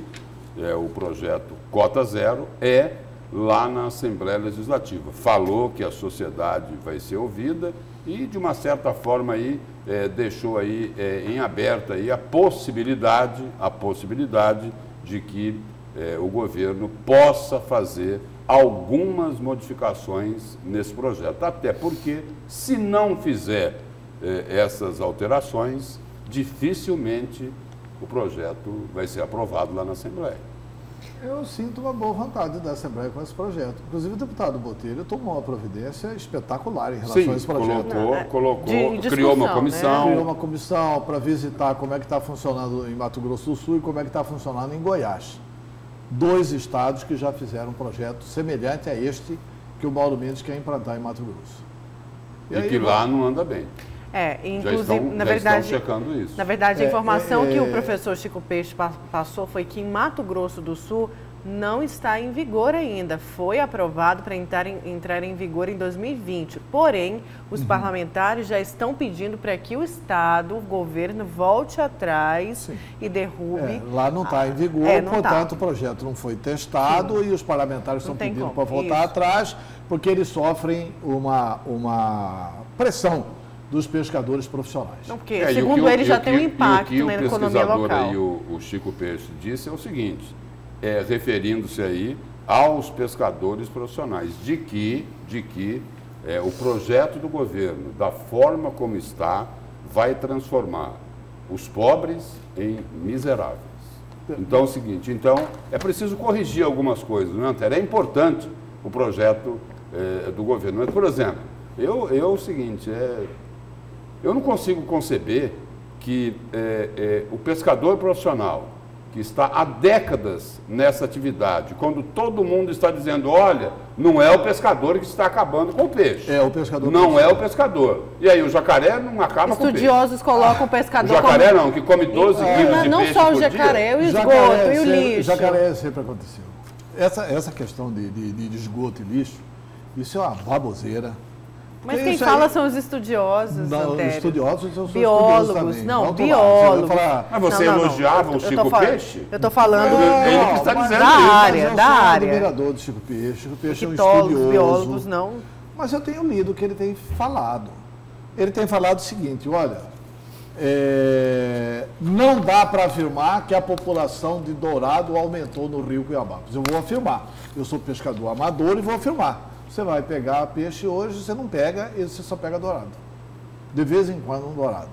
S2: é, o projeto Cota Zero é lá na Assembleia Legislativa. Falou que a sociedade vai ser ouvida e, de uma certa forma, aí, é, deixou aí, é, em aberto aí a possibilidade, a possibilidade de que é, o governo possa fazer algumas modificações nesse projeto. Até porque, se não fizer é, essas alterações, dificilmente o projeto vai ser aprovado lá na Assembleia.
S3: Eu sinto uma boa vontade da Assembleia com esse projeto. Inclusive, o deputado Botelho tomou uma providência espetacular em relação
S2: Sim,
S3: a esse projeto.
S2: Colocou, é, colocou de, criou uma comissão.
S3: Né? Criou uma comissão para visitar como é que está funcionando em Mato Grosso do Sul e como é que está funcionando em Goiás. Dois estados que já fizeram um projeto semelhante a este que o Mauro Mendes quer implantar em Mato Grosso.
S2: E, e aí, que lá não anda bem.
S1: É, inclusive, estão, na verdade, checando isso. Na verdade, a é, informação é, que o é. professor Chico Peixe passou foi que em Mato Grosso do Sul não está em vigor ainda. Foi aprovado para entrar em, entrar em vigor em 2020. Porém, os uhum. parlamentares já estão pedindo para que o Estado, o governo, volte atrás Sim. e derrube. É,
S3: lá não está em vigor, é, portanto, tá. o projeto não foi testado Sim. e os parlamentares não estão pedindo para voltar Isso. atrás, porque eles sofrem uma, uma pressão dos pescadores profissionais.
S1: Não, porque, é, segundo ele, já tem um impacto na economia local.
S2: E o, o Chico Peixe disse é o seguinte, é, referindo-se aí aos pescadores profissionais, de que, de que é, o projeto do governo, da forma como está, vai transformar os pobres em miseráveis. Então é o seguinte, então é preciso corrigir algumas coisas, não é, É importante o projeto é, do governo. Mas, por exemplo, eu, eu o seguinte, é, eu não consigo conceber que é, é, o pescador profissional, que está há décadas nessa atividade, quando todo mundo está dizendo, olha, não é o pescador que está acabando com o peixe.
S3: É o pescador.
S2: Não é o pescador. E aí o jacaré não acaba
S1: com o peixe. Estudiosos colocam o pescador
S2: O jacaré como... não, que come 12 é, quilos de
S1: não
S2: peixe
S1: Não só o jacaré, o esgoto jacaré, e o lixo.
S3: Jacaré sempre aconteceu. Essa, essa questão de, de, de esgoto e lixo, isso é uma baboseira.
S1: Mas quem fala são os estudiosos,
S3: não,
S1: Os
S3: estudiosos são
S1: biólogos, não, biólogos.
S2: Falar... Mas você não, não, elogiava o Chico Peixe?
S1: Eu estou falando
S2: ele que está dizendo
S1: da área, da área.
S3: Eu sou admirador do Chico Peixe, Chico Peixe é um estudioso.
S1: biólogos não.
S3: Mas eu tenho lido o que ele tem falado. Ele tem falado o seguinte, olha, é, não dá para afirmar que a população de dourado aumentou no rio Cuiabá. Eu vou afirmar. Eu sou pescador amador e vou afirmar. Você vai pegar peixe hoje, você não pega, e você só pega dourado. De vez em quando um dourado.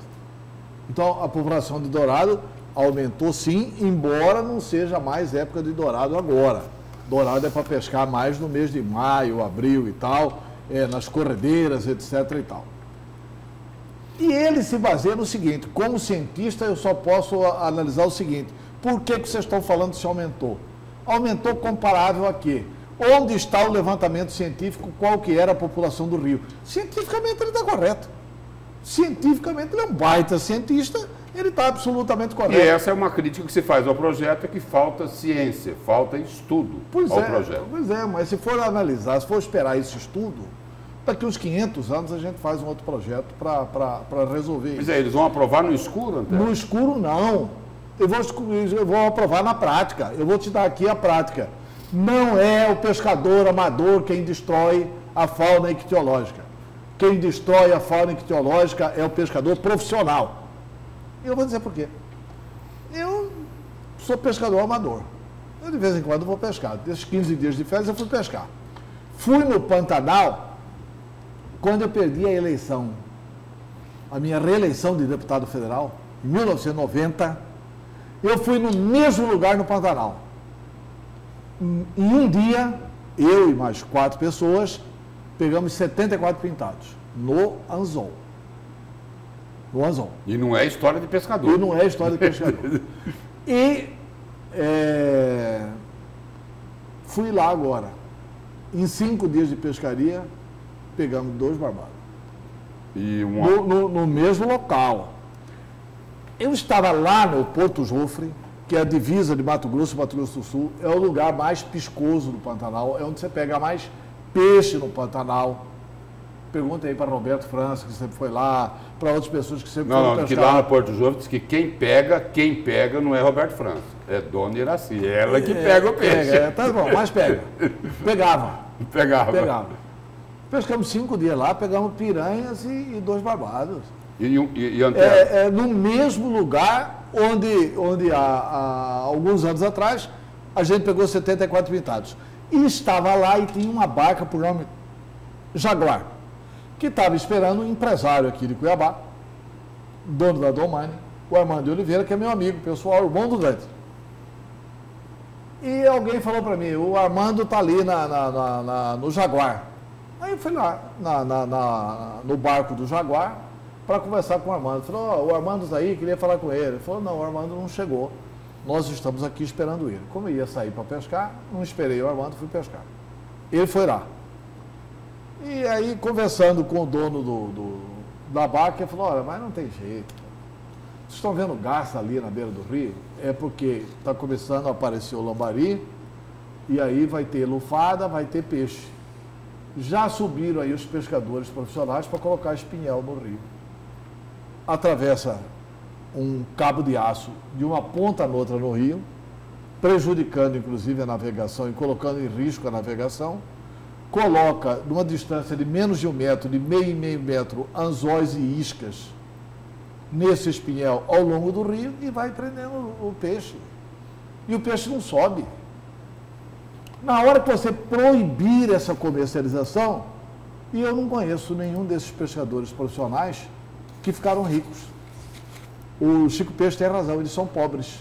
S3: Então a população de dourado aumentou sim, embora não seja mais época de dourado agora. Dourado é para pescar mais no mês de maio, abril e tal, é, nas corredeiras, etc. e tal. E ele se baseia no seguinte: como cientista, eu só posso analisar o seguinte: por que, que vocês estão falando se aumentou? Aumentou comparável a quê? Onde está o levantamento científico, qual que era a população do Rio? Cientificamente ele está correto. Cientificamente ele é um baita cientista, ele está absolutamente correto.
S2: E essa é uma crítica que se faz ao projeto, é que falta ciência, falta estudo
S3: pois
S2: ao
S3: é,
S2: projeto.
S3: Pois é, mas se for analisar, se for esperar esse estudo, daqui uns 500 anos a gente faz um outro projeto para resolver
S2: pois
S3: isso.
S2: é, eles vão aprovar no escuro, André?
S3: No escuro, não. Eu vou, eu vou aprovar na prática. Eu vou te dar aqui a prática. Não é o pescador amador quem destrói a fauna ictiológica. Quem destrói a fauna ictiológica é o pescador profissional. E eu vou dizer por quê. Eu sou pescador amador. Eu de vez em quando vou pescar. Desses 15 dias de férias eu fui pescar. Fui no Pantanal quando eu perdi a eleição, a minha reeleição de deputado federal, em 1990. Eu fui no mesmo lugar no Pantanal em um dia, eu e mais quatro pessoas, pegamos 74 pintados no anzol. No anzol.
S2: E não é história de pescador.
S3: E não é história de pescador. [LAUGHS] e é, fui lá agora. Em cinco dias de pescaria, pegamos dois barbados. E uma... no, no, no mesmo local. Eu estava lá no Porto Jofre, que é a divisa de Mato Grosso e Mato Grosso do Sul, é o lugar mais piscoso do Pantanal, é onde você pega mais peixe no Pantanal. Pergunta aí para Roberto França, que sempre foi lá, para outras pessoas que sempre
S2: não,
S3: foram
S2: Não, que lá no Porto Jovem diz que quem pega, quem pega não é Roberto França, é Dona Iraci, ela que é, pega o peixe.
S3: É, tá bom, mas pega. [LAUGHS] Pegava.
S2: Pegava.
S3: Pegava. Pescamos cinco dias lá, pegamos piranhas e, e dois barbados.
S2: E, e, e
S3: é, é, no mesmo lugar onde, onde há, há, alguns anos atrás a gente pegou 74 pintados. E estava lá e tinha uma barca por nome Jaguar, que estava esperando um empresário aqui de Cuiabá, dono da Domani, o Armando de Oliveira, que é meu amigo pessoal, irmão do Dante. E alguém falou para mim, o Armando está ali na, na, na, na, no Jaguar. Aí eu fui lá no barco do Jaguar, para conversar com o Armando. Falou, oh, o Armando está aí, queria falar com ele. Ele falou, não, o Armando não chegou. Nós estamos aqui esperando ele. Como eu ia sair para pescar, não esperei o Armando, fui pescar. Ele foi lá. E aí, conversando com o dono do, do da barca, ele falou, olha, mas não tem jeito. Vocês estão vendo gás ali na beira do rio? É porque está começando a aparecer o lambari, E aí vai ter lufada, vai ter peixe. Já subiram aí os pescadores profissionais para colocar espinhel no rio. Atravessa um cabo de aço de uma ponta a outra no rio, prejudicando inclusive a navegação e colocando em risco a navegação. Coloca, numa distância de menos de um metro, de meio e meio metro, anzóis e iscas nesse espinhel ao longo do rio e vai prendendo o peixe. E o peixe não sobe. Na hora que você proibir essa comercialização, e eu não conheço nenhum desses pescadores profissionais que ficaram ricos. O Chico Peixe tem razão, eles são pobres.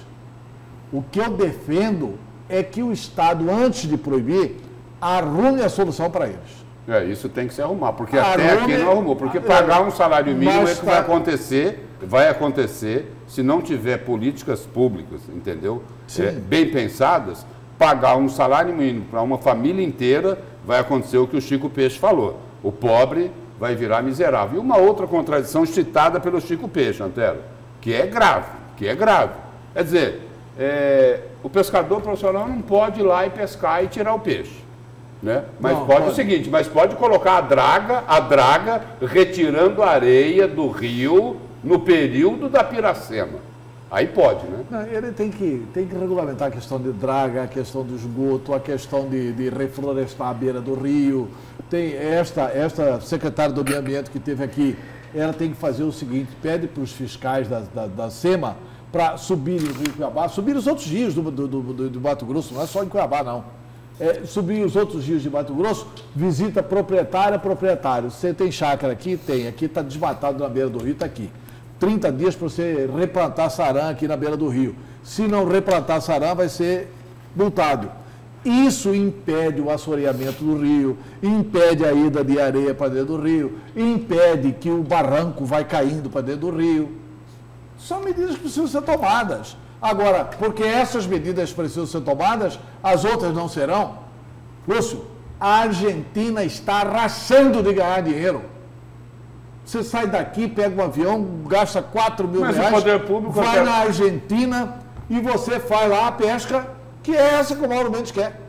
S3: O que eu defendo é que o Estado, antes de proibir, arrume a solução para eles.
S2: É, isso tem que se arrumar, porque arrume, até aqui não arrumou. Porque pagar um salário mínimo é que vai acontecer, vai acontecer se não tiver políticas públicas, entendeu? É, bem pensadas, pagar um salário mínimo para uma família inteira, vai acontecer o que o Chico Peixe falou. O pobre vai virar miserável. E uma outra contradição citada pelo Chico Peixe, Antero, que é grave, que é grave. Quer dizer, é, o pescador profissional não pode ir lá e pescar e tirar o peixe. Né? Mas não, pode, pode, o seguinte, mas pode colocar a draga, a draga retirando a areia do rio no período da piracema. Aí pode, né?
S3: Não, ele tem que, tem que regulamentar a questão de draga, a questão do esgoto, a questão de, de reflorestar a beira do rio. Tem esta, esta secretária do Meio Ambiente que teve aqui, ela tem que fazer o seguinte, pede para os fiscais da, da, da SEMA para subir o Rio Cuiabá, subir os outros rios do, do, do, do Mato Grosso, não é só em Cuiabá, não. É, subir os outros rios de Mato Grosso, visita proprietária, proprietário. Você tem chácara aqui? Tem. Aqui está desmatado na beira do rio, está aqui. 30 dias para você replantar sarã aqui na beira do rio. Se não replantar sarã, vai ser multado. Isso impede o assoreamento do rio, impede a ida de areia para dentro do rio, impede que o barranco vai caindo para dentro do rio. São medidas que precisam ser tomadas. Agora, porque essas medidas precisam ser tomadas, as outras não serão. Lúcio, a Argentina está rachando de ganhar dinheiro. Você sai daqui, pega um avião, gasta 4 mil Mas reais, vai na Argentina e você faz lá a pesca, que é essa que o Mauro Mendes quer.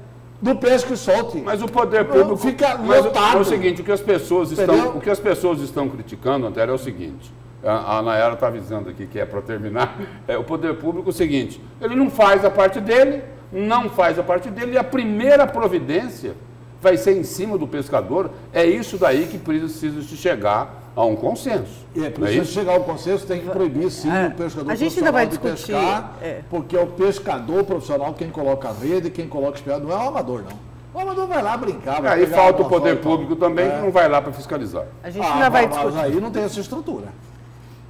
S3: Do pesca e solte.
S2: Mas o poder público
S3: fica lotado.
S2: É o seguinte, o que as pessoas estão, o que as pessoas estão criticando, Antero, é o seguinte a, a Nayara está avisando aqui que é para terminar, [LAUGHS] é, o poder público é o seguinte, ele não faz a parte dele, não faz a parte dele, e a primeira providência vai ser em cima do pescador, é isso daí que precisa se chegar a um consenso.
S3: É, precisa é chegar ao consenso, tem que proibir sim é, o pescador
S1: a gente ainda vai discutir, pescar,
S3: é. porque é o pescador profissional quem coloca a rede, quem coloca o não é o amador não. O amador vai lá brincar. Vai
S2: aí falta o poder público também, que é. não vai lá para fiscalizar.
S3: A gente ah, ainda vai discutir. Mas aí não tem essa estrutura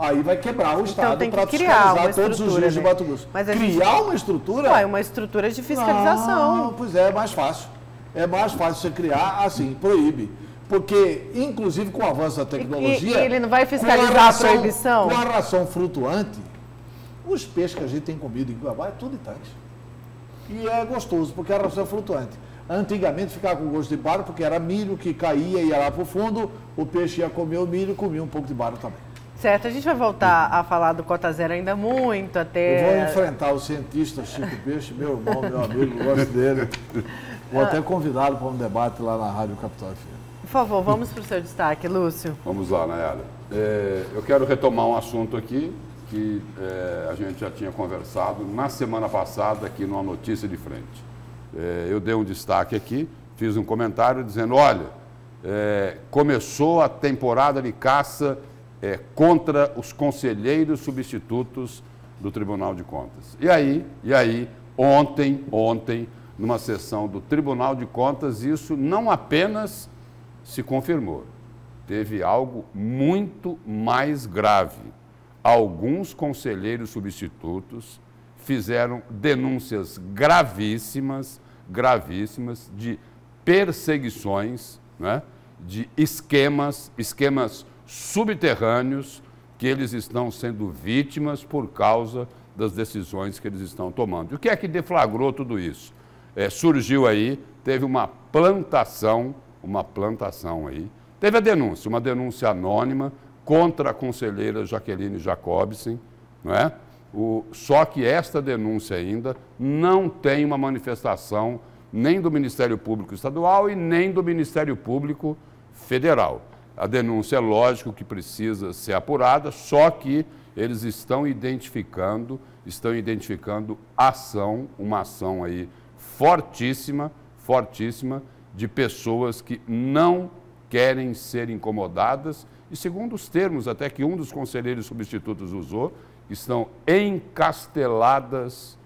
S3: aí vai quebrar o então, Estado então, para fiscalizar todos os rios né? de Mato Grosso. Mas criar gente... uma estrutura...
S1: Ué, uma estrutura de fiscalização.
S3: Não, pois é, é mais fácil. É mais fácil você criar assim, proíbe. Porque, inclusive, com o avanço da tecnologia...
S1: E, e ele não vai fiscalizar a, ração, a, proibição?
S3: Com a ração flutuante, os peixes que a gente tem comido em Cuiabá é tudo tanque. E é gostoso, porque a ração é flutuante. Antigamente ficava com gosto de barro, porque era milho que caía e ia lá para o fundo, o peixe ia comer o milho e comia um pouco de barro também.
S1: Certo, a gente vai voltar a falar do Cota Zero ainda muito até.
S3: Eu vou enfrentar o cientista Chico Peixe, meu irmão, meu amigo, gosto dele. [LAUGHS] Vou até convidá-lo para um debate lá na Rádio Capital FM.
S1: Por favor, vamos para o seu destaque, Lúcio.
S2: Vamos lá, Nayara. É, eu quero retomar um assunto aqui que é, a gente já tinha conversado na semana passada aqui numa notícia de frente. É, eu dei um destaque aqui, fiz um comentário dizendo, olha, é, começou a temporada de caça é, contra os conselheiros substitutos do Tribunal de Contas. E aí, e aí, ontem, ontem, numa sessão do Tribunal de Contas, isso não apenas se confirmou, teve algo muito mais grave. Alguns conselheiros substitutos fizeram denúncias gravíssimas, gravíssimas de perseguições, né? de esquemas, esquemas subterrâneos que eles estão sendo vítimas por causa das decisões que eles estão tomando. E o que é que deflagrou tudo isso? É, surgiu aí, teve uma plantação, uma plantação aí, teve a denúncia, uma denúncia anônima contra a conselheira Jaqueline Jacobsen, não é? O, só que esta denúncia ainda não tem uma manifestação nem do Ministério Público Estadual e nem do Ministério Público Federal. A denúncia é lógico que precisa ser apurada, só que eles estão identificando, estão identificando ação, uma ação aí fortíssima, fortíssima de pessoas que não querem ser incomodadas e segundo os termos até que um dos conselheiros substitutos usou, estão encasteladas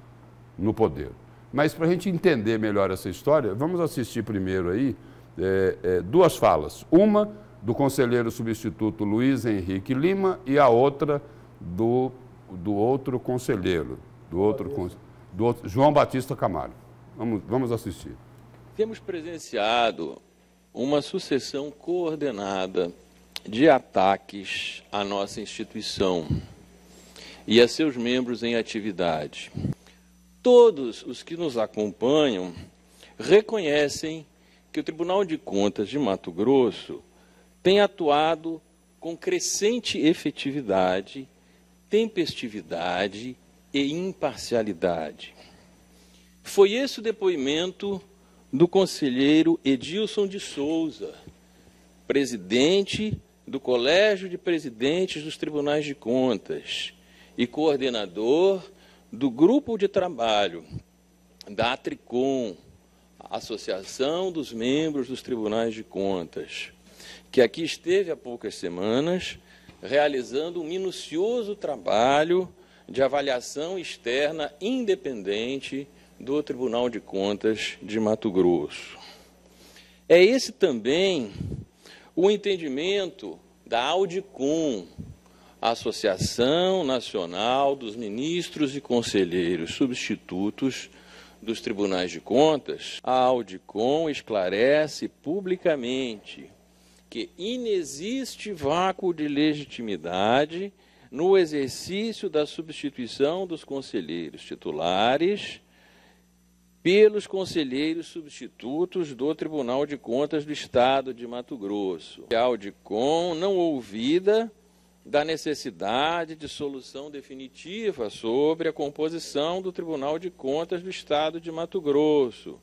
S2: no poder. Mas para a gente entender melhor essa história, vamos assistir primeiro aí é, é, duas falas. Uma do conselheiro substituto Luiz Henrique Lima e a outra do, do outro conselheiro, do outro, do outro João Batista Camargo. Vamos, vamos assistir.
S7: Temos presenciado uma sucessão coordenada de ataques à nossa instituição e a seus membros em atividade. Todos os que nos acompanham reconhecem que o Tribunal de Contas de Mato Grosso tem atuado com crescente efetividade, tempestividade e imparcialidade. Foi esse o depoimento do conselheiro Edilson de Souza, presidente do Colégio de Presidentes dos Tribunais de Contas e coordenador do grupo de trabalho da Atricom, Associação dos Membros dos Tribunais de Contas, que aqui esteve há poucas semanas realizando um minucioso trabalho de avaliação externa independente do Tribunal de Contas de Mato Grosso. É esse também o entendimento da Audicom, Associação Nacional dos Ministros e Conselheiros Substitutos dos Tribunais de Contas, a Audicom esclarece publicamente que inexiste vácuo de legitimidade no exercício da substituição dos conselheiros titulares pelos conselheiros substitutos do Tribunal de Contas do Estado de Mato Grosso. A Audicom não ouvida da necessidade de solução definitiva sobre a composição do Tribunal de Contas do Estado de Mato Grosso,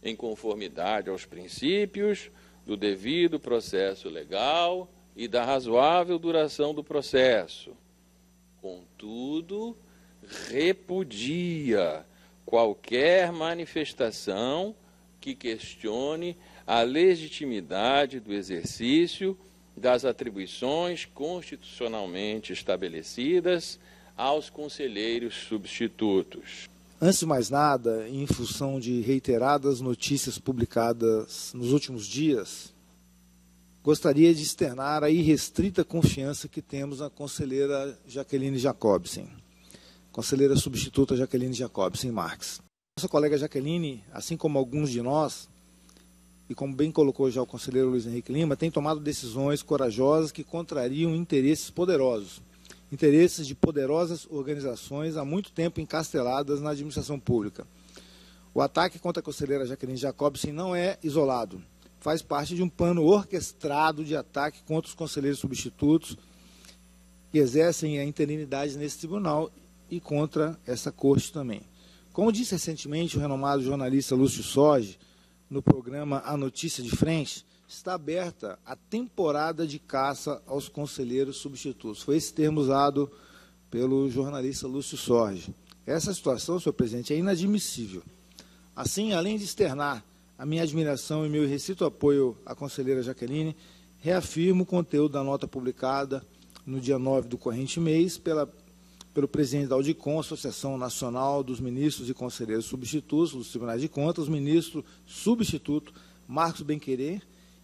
S7: em conformidade aos princípios do devido processo legal e da razoável duração do processo. Contudo, repudia qualquer manifestação que questione a legitimidade do exercício das atribuições constitucionalmente estabelecidas aos conselheiros substitutos.
S8: Antes de mais nada, em função de reiteradas notícias publicadas nos últimos dias, gostaria de externar a irrestrita confiança que temos na conselheira Jaqueline Jacobsen conselheira substituta Jaqueline Jacobsen Marques. Nossa colega Jaqueline, assim como alguns de nós, e como bem colocou já o conselheiro Luiz Henrique Lima, tem tomado decisões corajosas que contrariam interesses poderosos, interesses de poderosas organizações há muito tempo encasteladas na administração pública. O ataque contra a conselheira Jaqueline Jacobsen não é isolado, faz parte de um plano orquestrado de ataque contra os conselheiros substitutos que exercem a interinidade nesse tribunal e contra essa corte também. Como disse recentemente o renomado jornalista Lúcio Soge, no programa A Notícia de Frente, está aberta a temporada de caça aos conselheiros substitutos. Foi esse termo usado pelo jornalista Lúcio Sorge. Essa situação, senhor presidente, é inadmissível. Assim, além de externar a minha admiração e meu recito apoio à conselheira Jaqueline, reafirmo o conteúdo da nota publicada no dia 9 do corrente mês pela pelo presidente da Audicom, Associação Nacional dos Ministros e Conselheiros Substitutos dos Tribunais de Contas, ministro substituto Marcos Benquerer,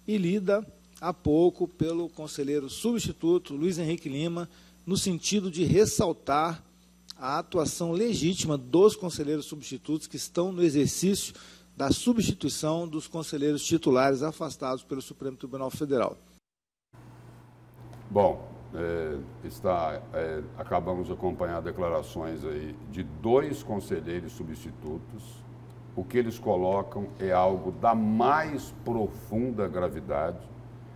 S8: e lida há pouco pelo conselheiro substituto Luiz Henrique Lima, no sentido de ressaltar a atuação legítima dos conselheiros substitutos que estão no exercício da substituição dos conselheiros titulares afastados pelo Supremo Tribunal Federal.
S2: Bom, é, está, é, acabamos de acompanhar declarações aí de dois conselheiros substitutos. O que eles colocam é algo da mais profunda gravidade.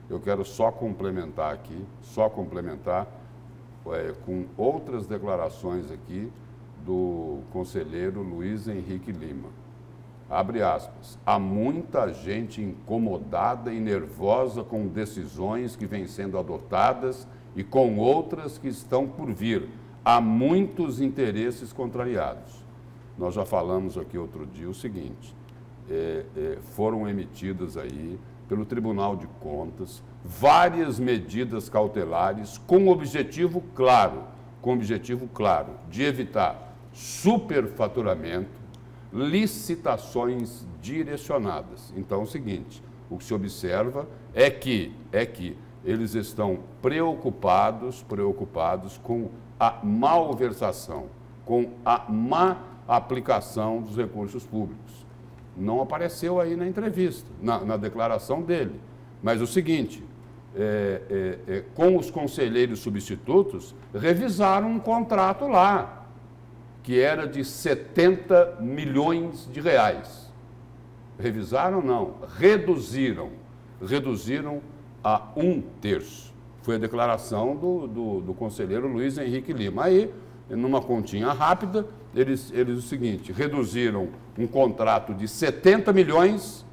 S2: Eu quero só complementar aqui, só complementar é, com outras declarações aqui do conselheiro Luiz Henrique Lima. abre aspas, há muita gente incomodada e nervosa com decisões que vêm sendo adotadas e com outras que estão por vir. Há muitos interesses contrariados. Nós já falamos aqui outro dia o seguinte: é, é, foram emitidas aí pelo Tribunal de Contas várias medidas cautelares com objetivo claro, com objetivo claro de evitar superfaturamento, licitações direcionadas. Então, é o seguinte, o que se observa é que é que eles estão preocupados, preocupados com a malversação, com a má aplicação dos recursos públicos. Não apareceu aí na entrevista, na, na declaração dele. Mas o seguinte, é, é, é, com os conselheiros substitutos, revisaram um contrato lá, que era de 70 milhões de reais. Revisaram, não, reduziram. Reduziram a um terço. Foi a declaração do, do, do conselheiro Luiz Henrique Lima. Aí, numa continha rápida, eles, eles o seguinte, reduziram um contrato de 70 milhões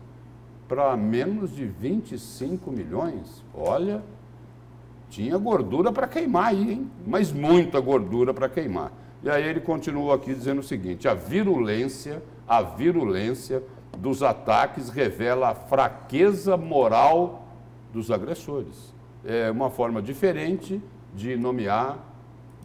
S2: para menos de 25 milhões. Olha, tinha gordura para queimar aí, hein? Mas muita gordura para queimar. E aí ele continua aqui dizendo o seguinte: a virulência, a virulência dos ataques revela a fraqueza moral dos agressores. É uma forma diferente de nomear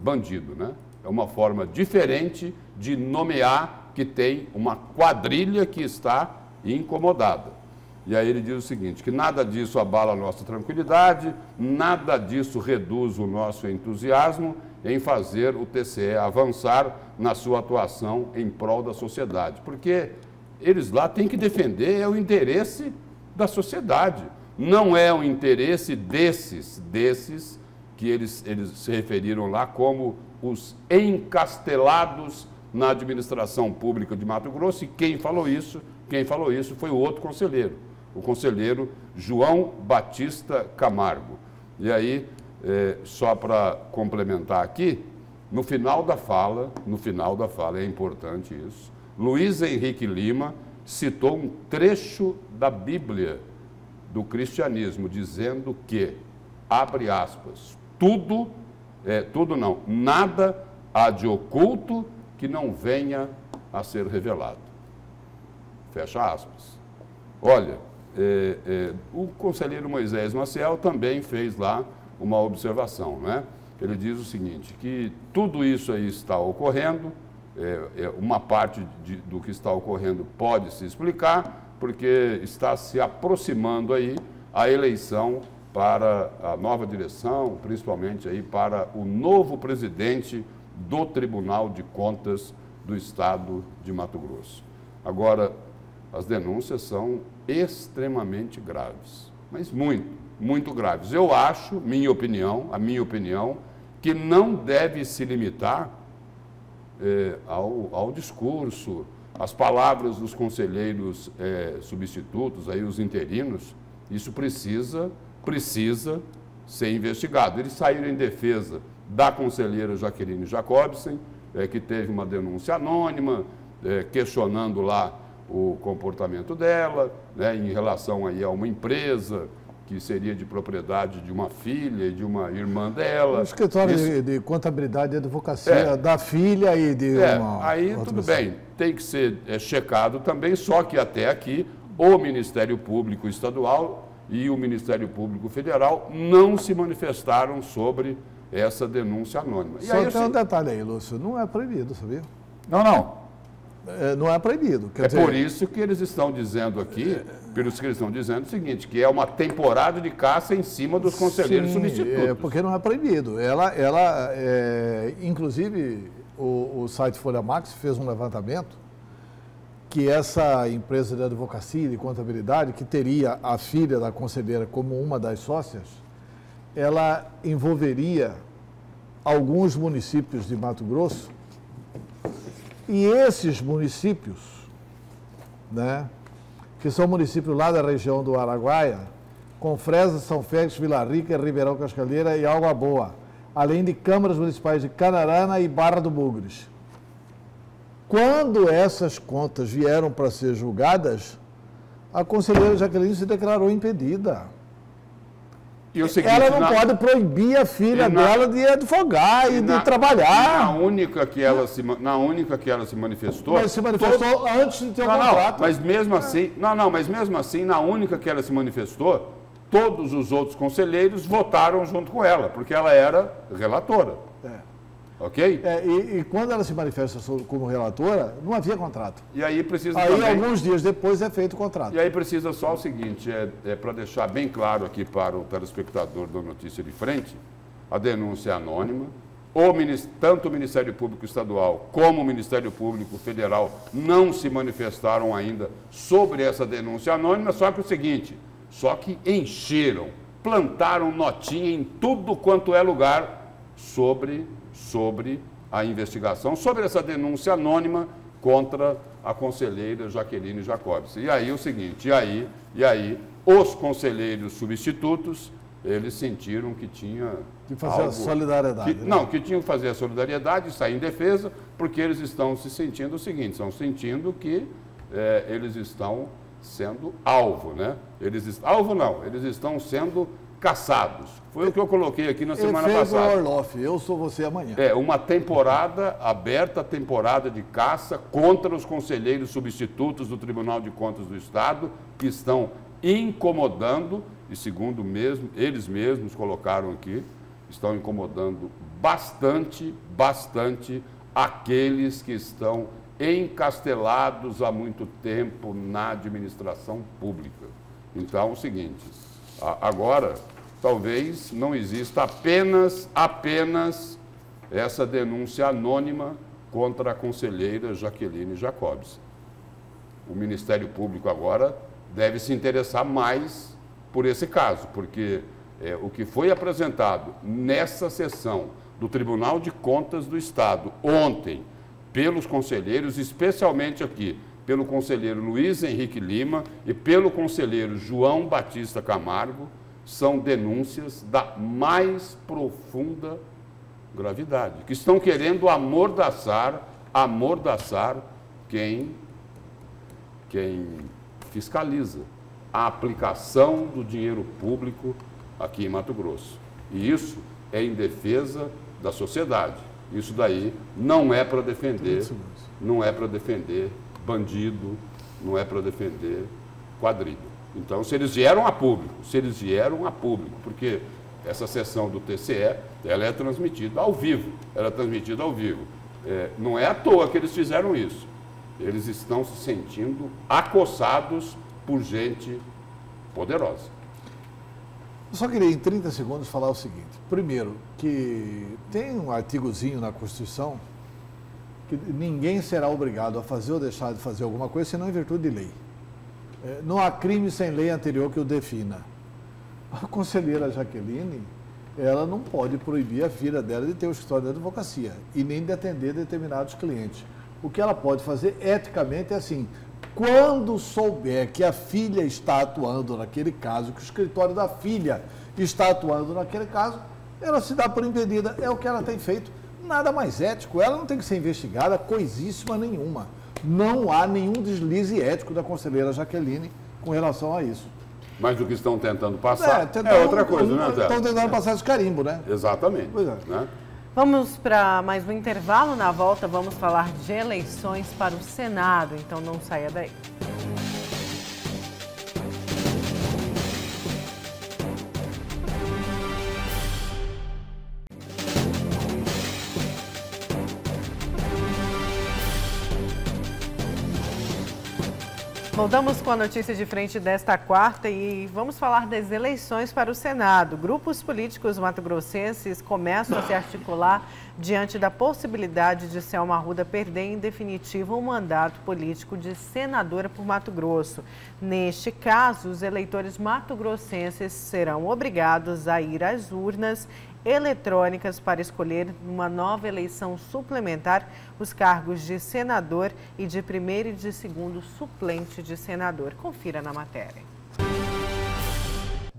S2: bandido, né? É uma forma diferente de nomear que tem uma quadrilha que está incomodada. E aí ele diz o seguinte: que nada disso abala a nossa tranquilidade, nada disso reduz o nosso entusiasmo em fazer o TCE avançar na sua atuação em prol da sociedade. Porque eles lá têm que defender é o interesse da sociedade. Não é o interesse desses, desses que eles, eles se referiram lá como os encastelados na administração pública de Mato Grosso. E quem falou isso? Quem falou isso foi o outro conselheiro, o conselheiro João Batista Camargo. E aí é, só para complementar aqui, no final da fala, no final da fala, é importante isso, Luiz Henrique Lima citou um trecho da Bíblia do cristianismo, dizendo que, abre aspas, tudo, é, tudo não, nada há de oculto que não venha a ser revelado. Fecha aspas. Olha, é, é, o conselheiro Moisés Maciel também fez lá uma observação. Né? Ele diz o seguinte, que tudo isso aí está ocorrendo, é, é, uma parte de, do que está ocorrendo pode se explicar, porque está se aproximando aí a eleição para a nova direção, principalmente aí para o novo presidente do Tribunal de Contas do Estado de Mato Grosso. Agora, as denúncias são extremamente graves, mas muito muito graves. Eu acho, minha opinião, a minha opinião, que não deve se limitar é, ao, ao discurso, às palavras dos conselheiros é, substitutos, aí os interinos. Isso precisa, precisa ser investigado. Eles saíram em defesa da conselheira Jaqueline Jacobsen, é, que teve uma denúncia anônima, questionando lá o comportamento dela, né, em relação aí a uma empresa que seria de propriedade de uma filha e de uma irmã dela.
S3: O escritório Isso... de, de, contabilidade e advocacia é. da filha e de
S2: é, uma. Aí tudo bem, tem que ser é, checado também, só que até aqui o Ministério Público Estadual e o Ministério Público Federal não se manifestaram sobre essa denúncia anônima.
S3: E só aí, tem um detalhe aí, Lúcio, não é proibido, sabia?
S2: Não, não.
S3: É, não é proibido.
S2: é dizer... por isso que eles estão dizendo aqui, pelos que eles estão dizendo o seguinte, que é uma temporada de caça em cima dos conselheiros Sim, substitutos.
S3: É porque não é proibido. Ela, ela é, inclusive, o, o site Folha Max fez um levantamento que essa empresa de advocacia e de contabilidade, que teria a filha da conselheira como uma das sócias, ela envolveria alguns municípios de Mato Grosso e esses municípios, né, que são municípios lá da região do Araguaia, Confresa, São Félix, Vila Rica, Ribeirão Cascalheira e Água Boa, além de câmaras municipais de Canarana e Barra do Bugres. Quando essas contas vieram para ser julgadas, a conselheira Jaqueline se declarou impedida. Seguinte, ela não na... pode proibir a filha na... dela de advogar e, e na... de trabalhar.
S2: Na única que ela se, na única que ela se manifestou.
S3: Mas se manifestou todo... antes de ter o um contrato.
S2: Não, mas mesmo assim, não, não, mas mesmo assim, na única que ela se manifestou, todos os outros conselheiros votaram junto com ela, porque ela era relatora. É. Ok?
S3: É, e, e, quando ela se manifesta como relatora, não havia contrato.
S2: E aí precisa.
S3: Aí, também... alguns dias depois, é feito o contrato.
S2: E aí precisa só o seguinte: é, é para deixar bem claro aqui para o telespectador da Notícia de Frente, a denúncia é anônima. O, tanto o Ministério Público Estadual como o Ministério Público Federal não se manifestaram ainda sobre essa denúncia anônima, só que o seguinte, só que encheram, plantaram notinha em tudo quanto é lugar sobre sobre a investigação, sobre essa denúncia anônima contra a conselheira Jaqueline Jacobs. E aí o seguinte, e aí, e aí os conselheiros substitutos, eles sentiram que tinha
S3: que fazer algo, a solidariedade.
S2: Que, né? Não, que tinham que fazer a solidariedade sair em defesa, porque eles estão se sentindo o seguinte, estão sentindo que é, eles estão sendo alvo, né? Eles alvo não, eles estão sendo caçados. Foi o que eu coloquei aqui na semana
S3: Efeito
S2: passada.
S3: Orloff, eu sou você amanhã.
S2: É, uma temporada aberta, temporada de caça contra os conselheiros substitutos do Tribunal de Contas do Estado, que estão incomodando, e segundo mesmo, eles mesmos colocaram aqui, estão incomodando bastante, bastante aqueles que estão encastelados há muito tempo na administração pública. Então, é o seguinte, Agora, talvez não exista apenas, apenas essa denúncia anônima contra a conselheira Jaqueline Jacobs. O Ministério Público agora deve se interessar mais por esse caso, porque é, o que foi apresentado nessa sessão do Tribunal de Contas do Estado ontem pelos conselheiros, especialmente aqui pelo conselheiro Luiz Henrique Lima e pelo conselheiro João Batista Camargo, são denúncias da mais profunda gravidade, que estão querendo amordaçar, amordaçar quem, quem fiscaliza a aplicação do dinheiro público aqui em Mato Grosso. E isso é em defesa da sociedade. Isso daí não é para defender, não é para defender bandido, não é para defender quadrilha. Então, se eles vieram a público, se eles vieram a público, porque essa sessão do TCE, ela é transmitida ao vivo, ela é transmitida ao vivo. É, não é à toa que eles fizeram isso. Eles estão se sentindo acossados por gente poderosa.
S3: Eu só queria, em 30 segundos, falar o seguinte. Primeiro, que tem um artigozinho na Constituição que ninguém será obrigado a fazer ou deixar de fazer alguma coisa senão em virtude de lei. É, não há crime sem lei anterior que o defina. A conselheira Jaqueline, ela não pode proibir a filha dela de ter o escritório de advocacia e nem de atender determinados clientes. O que ela pode fazer eticamente é assim: quando souber que a filha está atuando naquele caso, que o escritório da filha está atuando naquele caso, ela se dá por impedida. É o que ela tem feito nada mais ético. Ela não tem que ser investigada coisíssima nenhuma. Não há nenhum deslize ético da conselheira Jaqueline com relação a isso.
S2: Mas o que estão tentando passar é, tentando, é outra coisa, né, Zé?
S3: Estão tentando passar esse carimbo, né?
S2: Exatamente. Pois é. Né?
S1: Vamos para mais um intervalo. Na volta, vamos falar de eleições para o Senado. Então, não saia daí. Voltamos com a notícia de frente desta quarta e vamos falar das eleições para o Senado. Grupos políticos mato-grossenses começam a se articular diante da possibilidade de Selma Arruda perder em definitivo o mandato político de senadora por Mato Grosso. Neste caso, os eleitores mato-grossenses serão obrigados a ir às urnas eletrônicas para escolher uma nova eleição suplementar os cargos de senador e de primeiro e de segundo suplente de senador. Confira na matéria.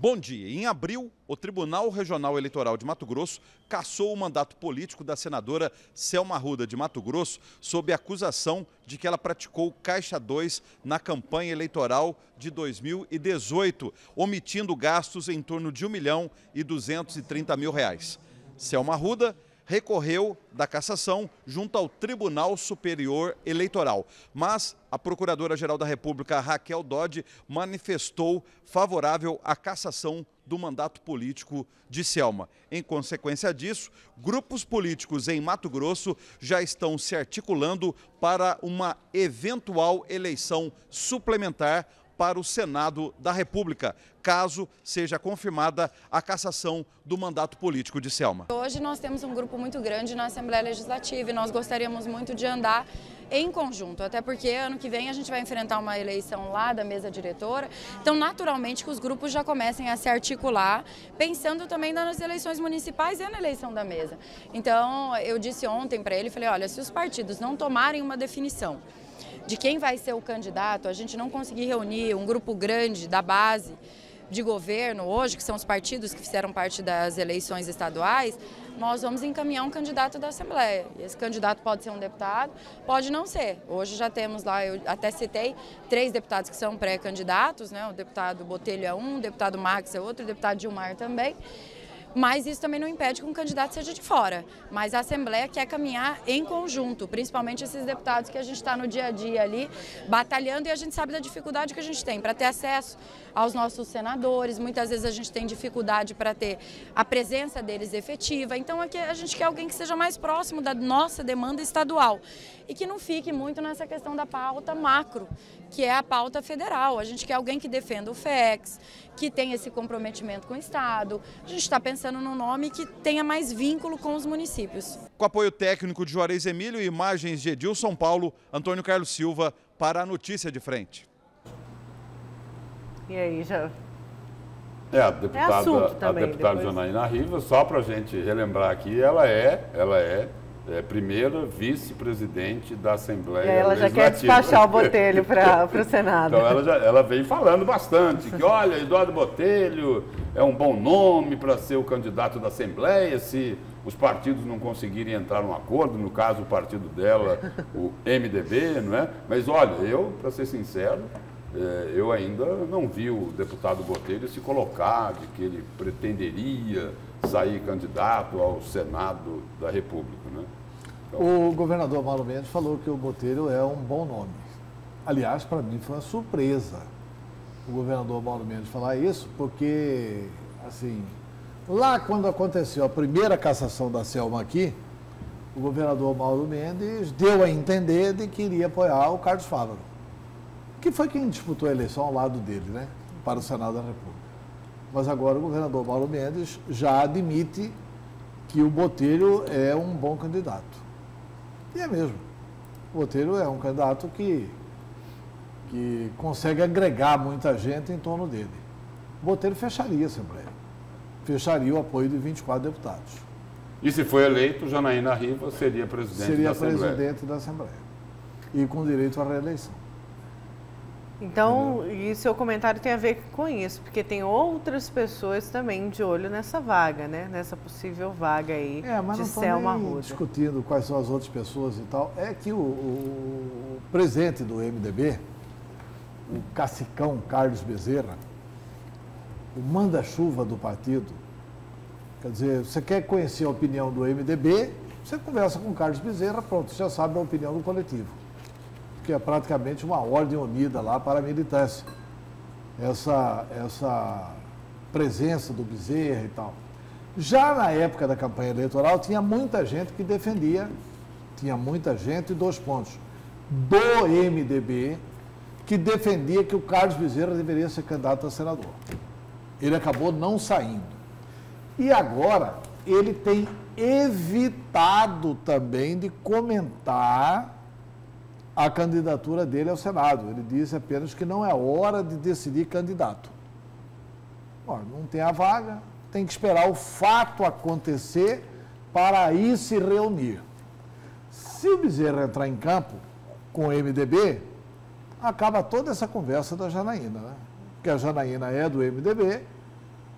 S9: Bom dia. Em abril, o Tribunal Regional Eleitoral de Mato Grosso cassou o mandato político da senadora Selma Ruda de Mato Grosso sob acusação de que ela praticou caixa 2 na campanha eleitoral de 2018, omitindo gastos em torno de 1 milhão e 230 mil reais. Selma Ruda recorreu da cassação junto ao Tribunal Superior Eleitoral. Mas a Procuradora-Geral da República, Raquel Dodge, manifestou favorável à cassação do mandato político de Selma. Em consequência disso, grupos políticos em Mato Grosso já estão se articulando para uma eventual eleição suplementar para o Senado da República, caso seja confirmada a cassação do mandato político de Selma.
S10: Hoje nós temos um grupo muito grande na Assembleia Legislativa e nós gostaríamos muito de andar em conjunto, até porque ano que vem a gente vai enfrentar uma eleição lá da mesa diretora, então naturalmente que os grupos já comecem a se articular, pensando também nas eleições municipais e na eleição da mesa. Então eu disse ontem para ele, falei, olha, se os partidos não tomarem uma definição de quem vai ser o candidato, a gente não conseguir reunir um grupo grande da base de governo hoje, que são os partidos que fizeram parte das eleições estaduais, nós vamos encaminhar um candidato da Assembleia. Esse candidato pode ser um deputado, pode não ser. Hoje já temos lá, eu até citei, três deputados que são pré-candidatos, né? o deputado Botelho é um, o deputado Max é outro, o deputado Gilmar também mas isso também não impede que um candidato seja de fora. Mas a Assembleia quer caminhar em conjunto, principalmente esses deputados que a gente está no dia a dia ali batalhando e a gente sabe da dificuldade que a gente tem para ter acesso aos nossos senadores. Muitas vezes a gente tem dificuldade para ter a presença deles efetiva. Então aqui a gente quer alguém que seja mais próximo da nossa demanda estadual e que não fique muito nessa questão da pauta macro, que é a pauta federal. A gente quer alguém que defenda o FEX, que tenha esse comprometimento com o Estado. A gente está pensando num nome que tenha mais vínculo com os municípios.
S9: Com apoio técnico de Juarez Emílio e imagens de Edilson Paulo, Antônio Carlos Silva para a Notícia de Frente.
S1: E aí, já.
S2: É, a deputada, é também, a deputada depois... Janaína Rivas, só para a gente relembrar aqui, ela é, ela é, é primeira vice-presidente da Assembleia e
S1: ela já quer despachar o [LAUGHS] Botelho para o Senado.
S2: Então ela, já, ela vem falando bastante, que olha, Eduardo Botelho é um bom nome para ser o candidato da Assembleia, se os partidos não conseguirem entrar num acordo, no caso o partido dela, o MDB, não é? Mas olha, eu, para ser sincero, é, eu ainda não vi o deputado Botelho se colocar de que ele pretenderia sair candidato ao Senado da República. Né?
S3: Então... O governador Mauro Mendes falou que o Botelho é um bom nome. Aliás, para mim foi uma surpresa o governador Mauro Mendes falar isso, porque, assim, lá quando aconteceu a primeira cassação da Selma aqui, o governador Mauro Mendes deu a entender de que iria apoiar o Carlos Fávaro que foi quem disputou a eleição ao lado dele, né, para o Senado da República. Mas agora o governador Mauro Mendes já admite que o Botelho é um bom candidato. E é mesmo. O Botelho é um candidato que, que consegue agregar muita gente em torno dele. O Botelho fecharia a Assembleia. Fecharia o apoio de 24 deputados.
S2: E se for eleito, Janaína Riva seria presidente
S3: seria
S2: da Assembleia.
S3: Seria presidente da Assembleia. E com direito à reeleição.
S1: Então, e seu comentário tem a ver com isso, porque tem outras pessoas também de olho nessa vaga, né? Nessa possível vaga aí
S3: é, mas
S1: de
S3: não
S1: Selma
S3: discutindo quais são as outras pessoas e tal. É que o, o, o presidente do MDB, o cacicão Carlos Bezerra, o manda-chuva do partido, quer dizer, você quer conhecer a opinião do MDB, você conversa com o Carlos Bezerra, pronto, você já sabe a opinião do coletivo que é praticamente uma ordem unida lá para a militância. Essa, essa presença do Bezerra e tal. Já na época da campanha eleitoral, tinha muita gente que defendia, tinha muita gente, dois pontos, do MDB, que defendia que o Carlos Bezerra deveria ser candidato a senador. Ele acabou não saindo. E agora, ele tem evitado também de comentar a candidatura dele ao Senado. Ele disse apenas que não é hora de decidir candidato. Ora, não tem a vaga, tem que esperar o fato acontecer para aí se reunir. Se o Bezerra entrar em campo com o MDB, acaba toda essa conversa da Janaína, né? Porque a Janaína é do MDB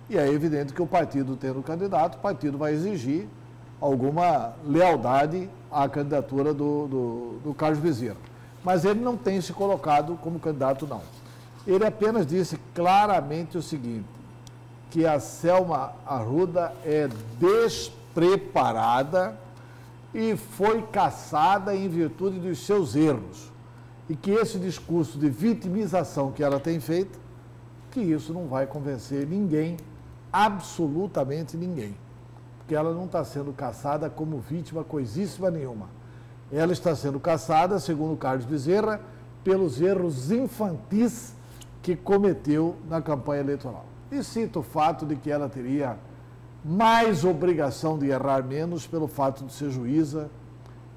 S3: E é evidente que o partido tendo candidato, o partido vai exigir alguma lealdade à candidatura do, do, do Carlos Bezerra. Mas ele não tem se colocado como candidato, não. Ele apenas disse claramente o seguinte, que a Selma Arruda é despreparada e foi caçada em virtude dos seus erros. E que esse discurso de vitimização que ela tem feito, que isso não vai convencer ninguém, absolutamente ninguém. Porque ela não está sendo caçada como vítima coisíssima nenhuma. Ela está sendo caçada, segundo Carlos Bezerra, pelos erros infantis que cometeu na campanha eleitoral. E cito o fato de que ela teria mais obrigação de errar menos pelo fato de ser juíza,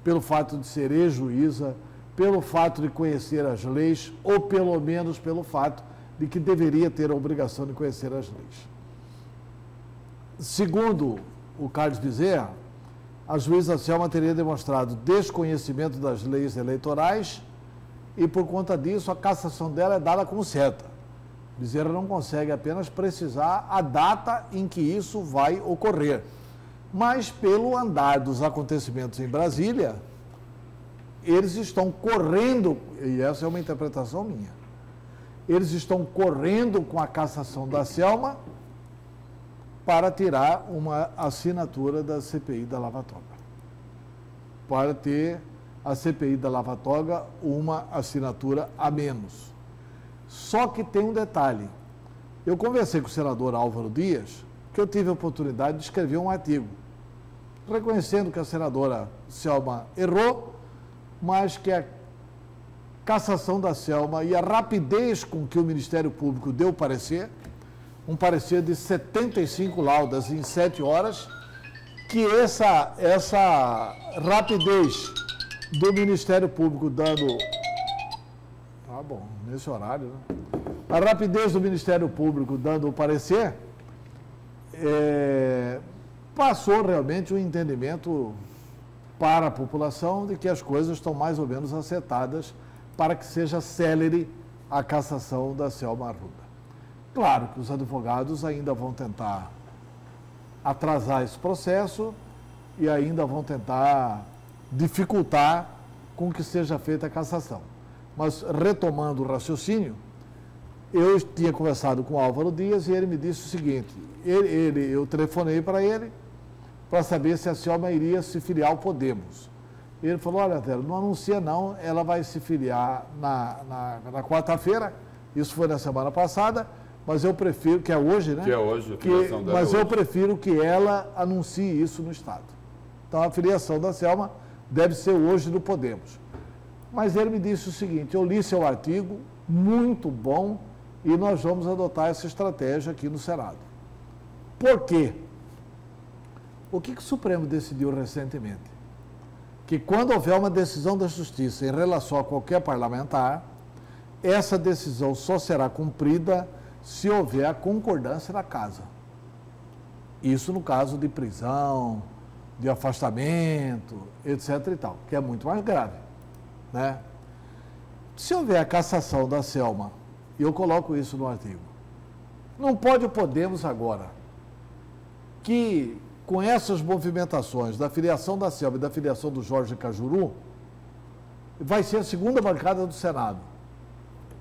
S3: pelo fato de ser ex-juíza, pelo fato de conhecer as leis, ou pelo menos pelo fato de que deveria ter a obrigação de conhecer as leis. Segundo o Carlos Bezerra, a juíza Selma teria demonstrado desconhecimento das leis eleitorais e, por conta disso, a cassação dela é dada como certa. Bezerra não consegue apenas precisar a data em que isso vai ocorrer. Mas, pelo andar dos acontecimentos em Brasília, eles estão correndo, e essa é uma interpretação minha, eles estão correndo com a cassação da Selma para tirar uma assinatura da CPI da Lava Toga. Para ter a CPI da Lava Toga uma assinatura a menos. Só que tem um detalhe. Eu conversei com o senador Álvaro Dias, que eu tive a oportunidade de escrever um artigo, reconhecendo que a senadora Selma errou, mas que a cassação da Selma e a rapidez com que o Ministério Público deu parecer, um parecer de 75 laudas em 7 horas, que essa, essa rapidez do Ministério Público dando ah, bom, nesse horário, né? A rapidez do Ministério Público dando o parecer é, passou realmente um entendimento para a população de que as coisas estão mais ou menos acertadas para que seja célere a cassação da Selma Arruda. Claro que os advogados ainda vão tentar atrasar esse processo e ainda vão tentar dificultar com que seja feita a cassação. Mas retomando o raciocínio, eu tinha conversado com o Álvaro Dias e ele me disse o seguinte: ele, ele eu telefonei para ele para saber se a Selma iria se filiar ao Podemos. Ele falou: Olha, Tero, não anuncia não, ela vai se filiar na, na, na quarta-feira, isso foi na semana passada, mas eu prefiro, que é hoje, né?
S2: Que é hoje, a
S3: filiação que, dela Mas é eu prefiro que ela anuncie isso no Estado. Então a filiação da Selma deve ser hoje no Podemos. Mas ele me disse o seguinte: eu li seu artigo, muito bom, e nós vamos adotar essa estratégia aqui no Senado. Por quê? O que, que o Supremo decidiu recentemente? Que quando houver uma decisão da Justiça em relação a qualquer parlamentar, essa decisão só será cumprida se houver a concordância da casa. Isso no caso de prisão, de afastamento, etc. e tal, que é muito mais grave. Né? Se houver a cassação da Selma, e eu coloco isso no artigo, não pode o Podemos agora, que com essas movimentações da filiação da Selma e da filiação do Jorge Cajuru, vai ser a segunda bancada do Senado.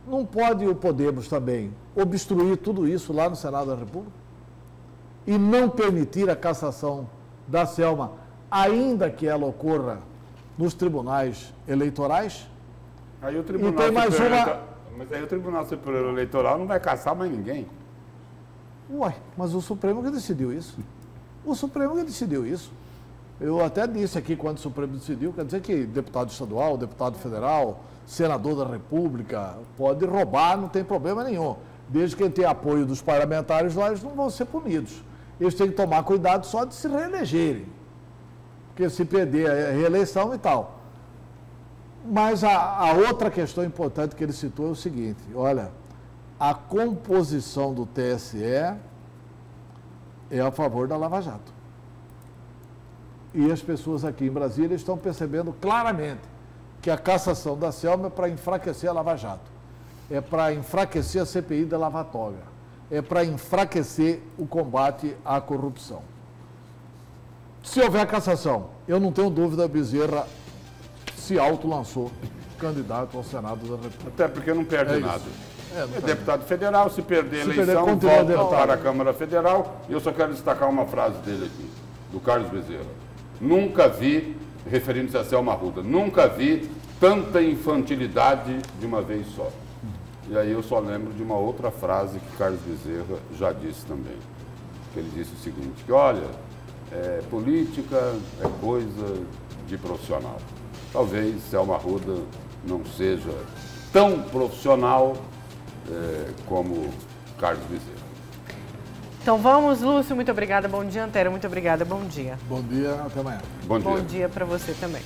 S3: Não pode o Podemos também obstruir tudo isso lá no Senado da República? E não permitir a cassação da Selma, ainda que ela ocorra nos tribunais eleitorais.
S2: Aí o Tribunal e tem mais Superior uma... Mas aí o Tribunal Superior Eleitoral não vai caçar mais ninguém.
S3: Uai, mas o Supremo que decidiu isso. O Supremo que decidiu isso. Eu até disse aqui quando o Supremo decidiu, quer dizer que deputado estadual, deputado federal, senador da República, pode roubar, não tem problema nenhum. Desde que ele tenha apoio dos parlamentares lá, eles não vão ser punidos. Eles têm que tomar cuidado só de se reelegerem porque se perder a reeleição e tal. Mas a, a outra questão importante que ele citou é o seguinte: olha, a composição do TSE é a favor da Lava Jato. E as pessoas aqui em Brasília estão percebendo claramente que a cassação da Selma é para enfraquecer a Lava Jato. É para enfraquecer a CPI da Lava Toga. é para enfraquecer o combate à corrupção. Se houver cassação, eu não tenho dúvida, Bezerra se auto-lançou candidato ao Senado da República.
S2: Até porque não perde é nada. É, é deputado federal, se perder a eleição, perder, volta para a Câmara Federal. E eu só quero destacar uma frase dele aqui, do Carlos Bezerra. Nunca vi, referindo-se a Selma Ruda, nunca vi tanta infantilidade de uma vez só. E aí eu só lembro de uma outra frase que Carlos Bezerra já disse também. Que ele disse o seguinte, que olha, é, política é coisa de profissional. Talvez Selma Ruda não seja tão profissional é, como Carlos Bezerra.
S1: Então vamos, Lúcio, muito obrigada, bom dia, Antero, muito obrigada, bom dia.
S3: Bom dia, até amanhã.
S1: Bom dia. Bom dia para você também.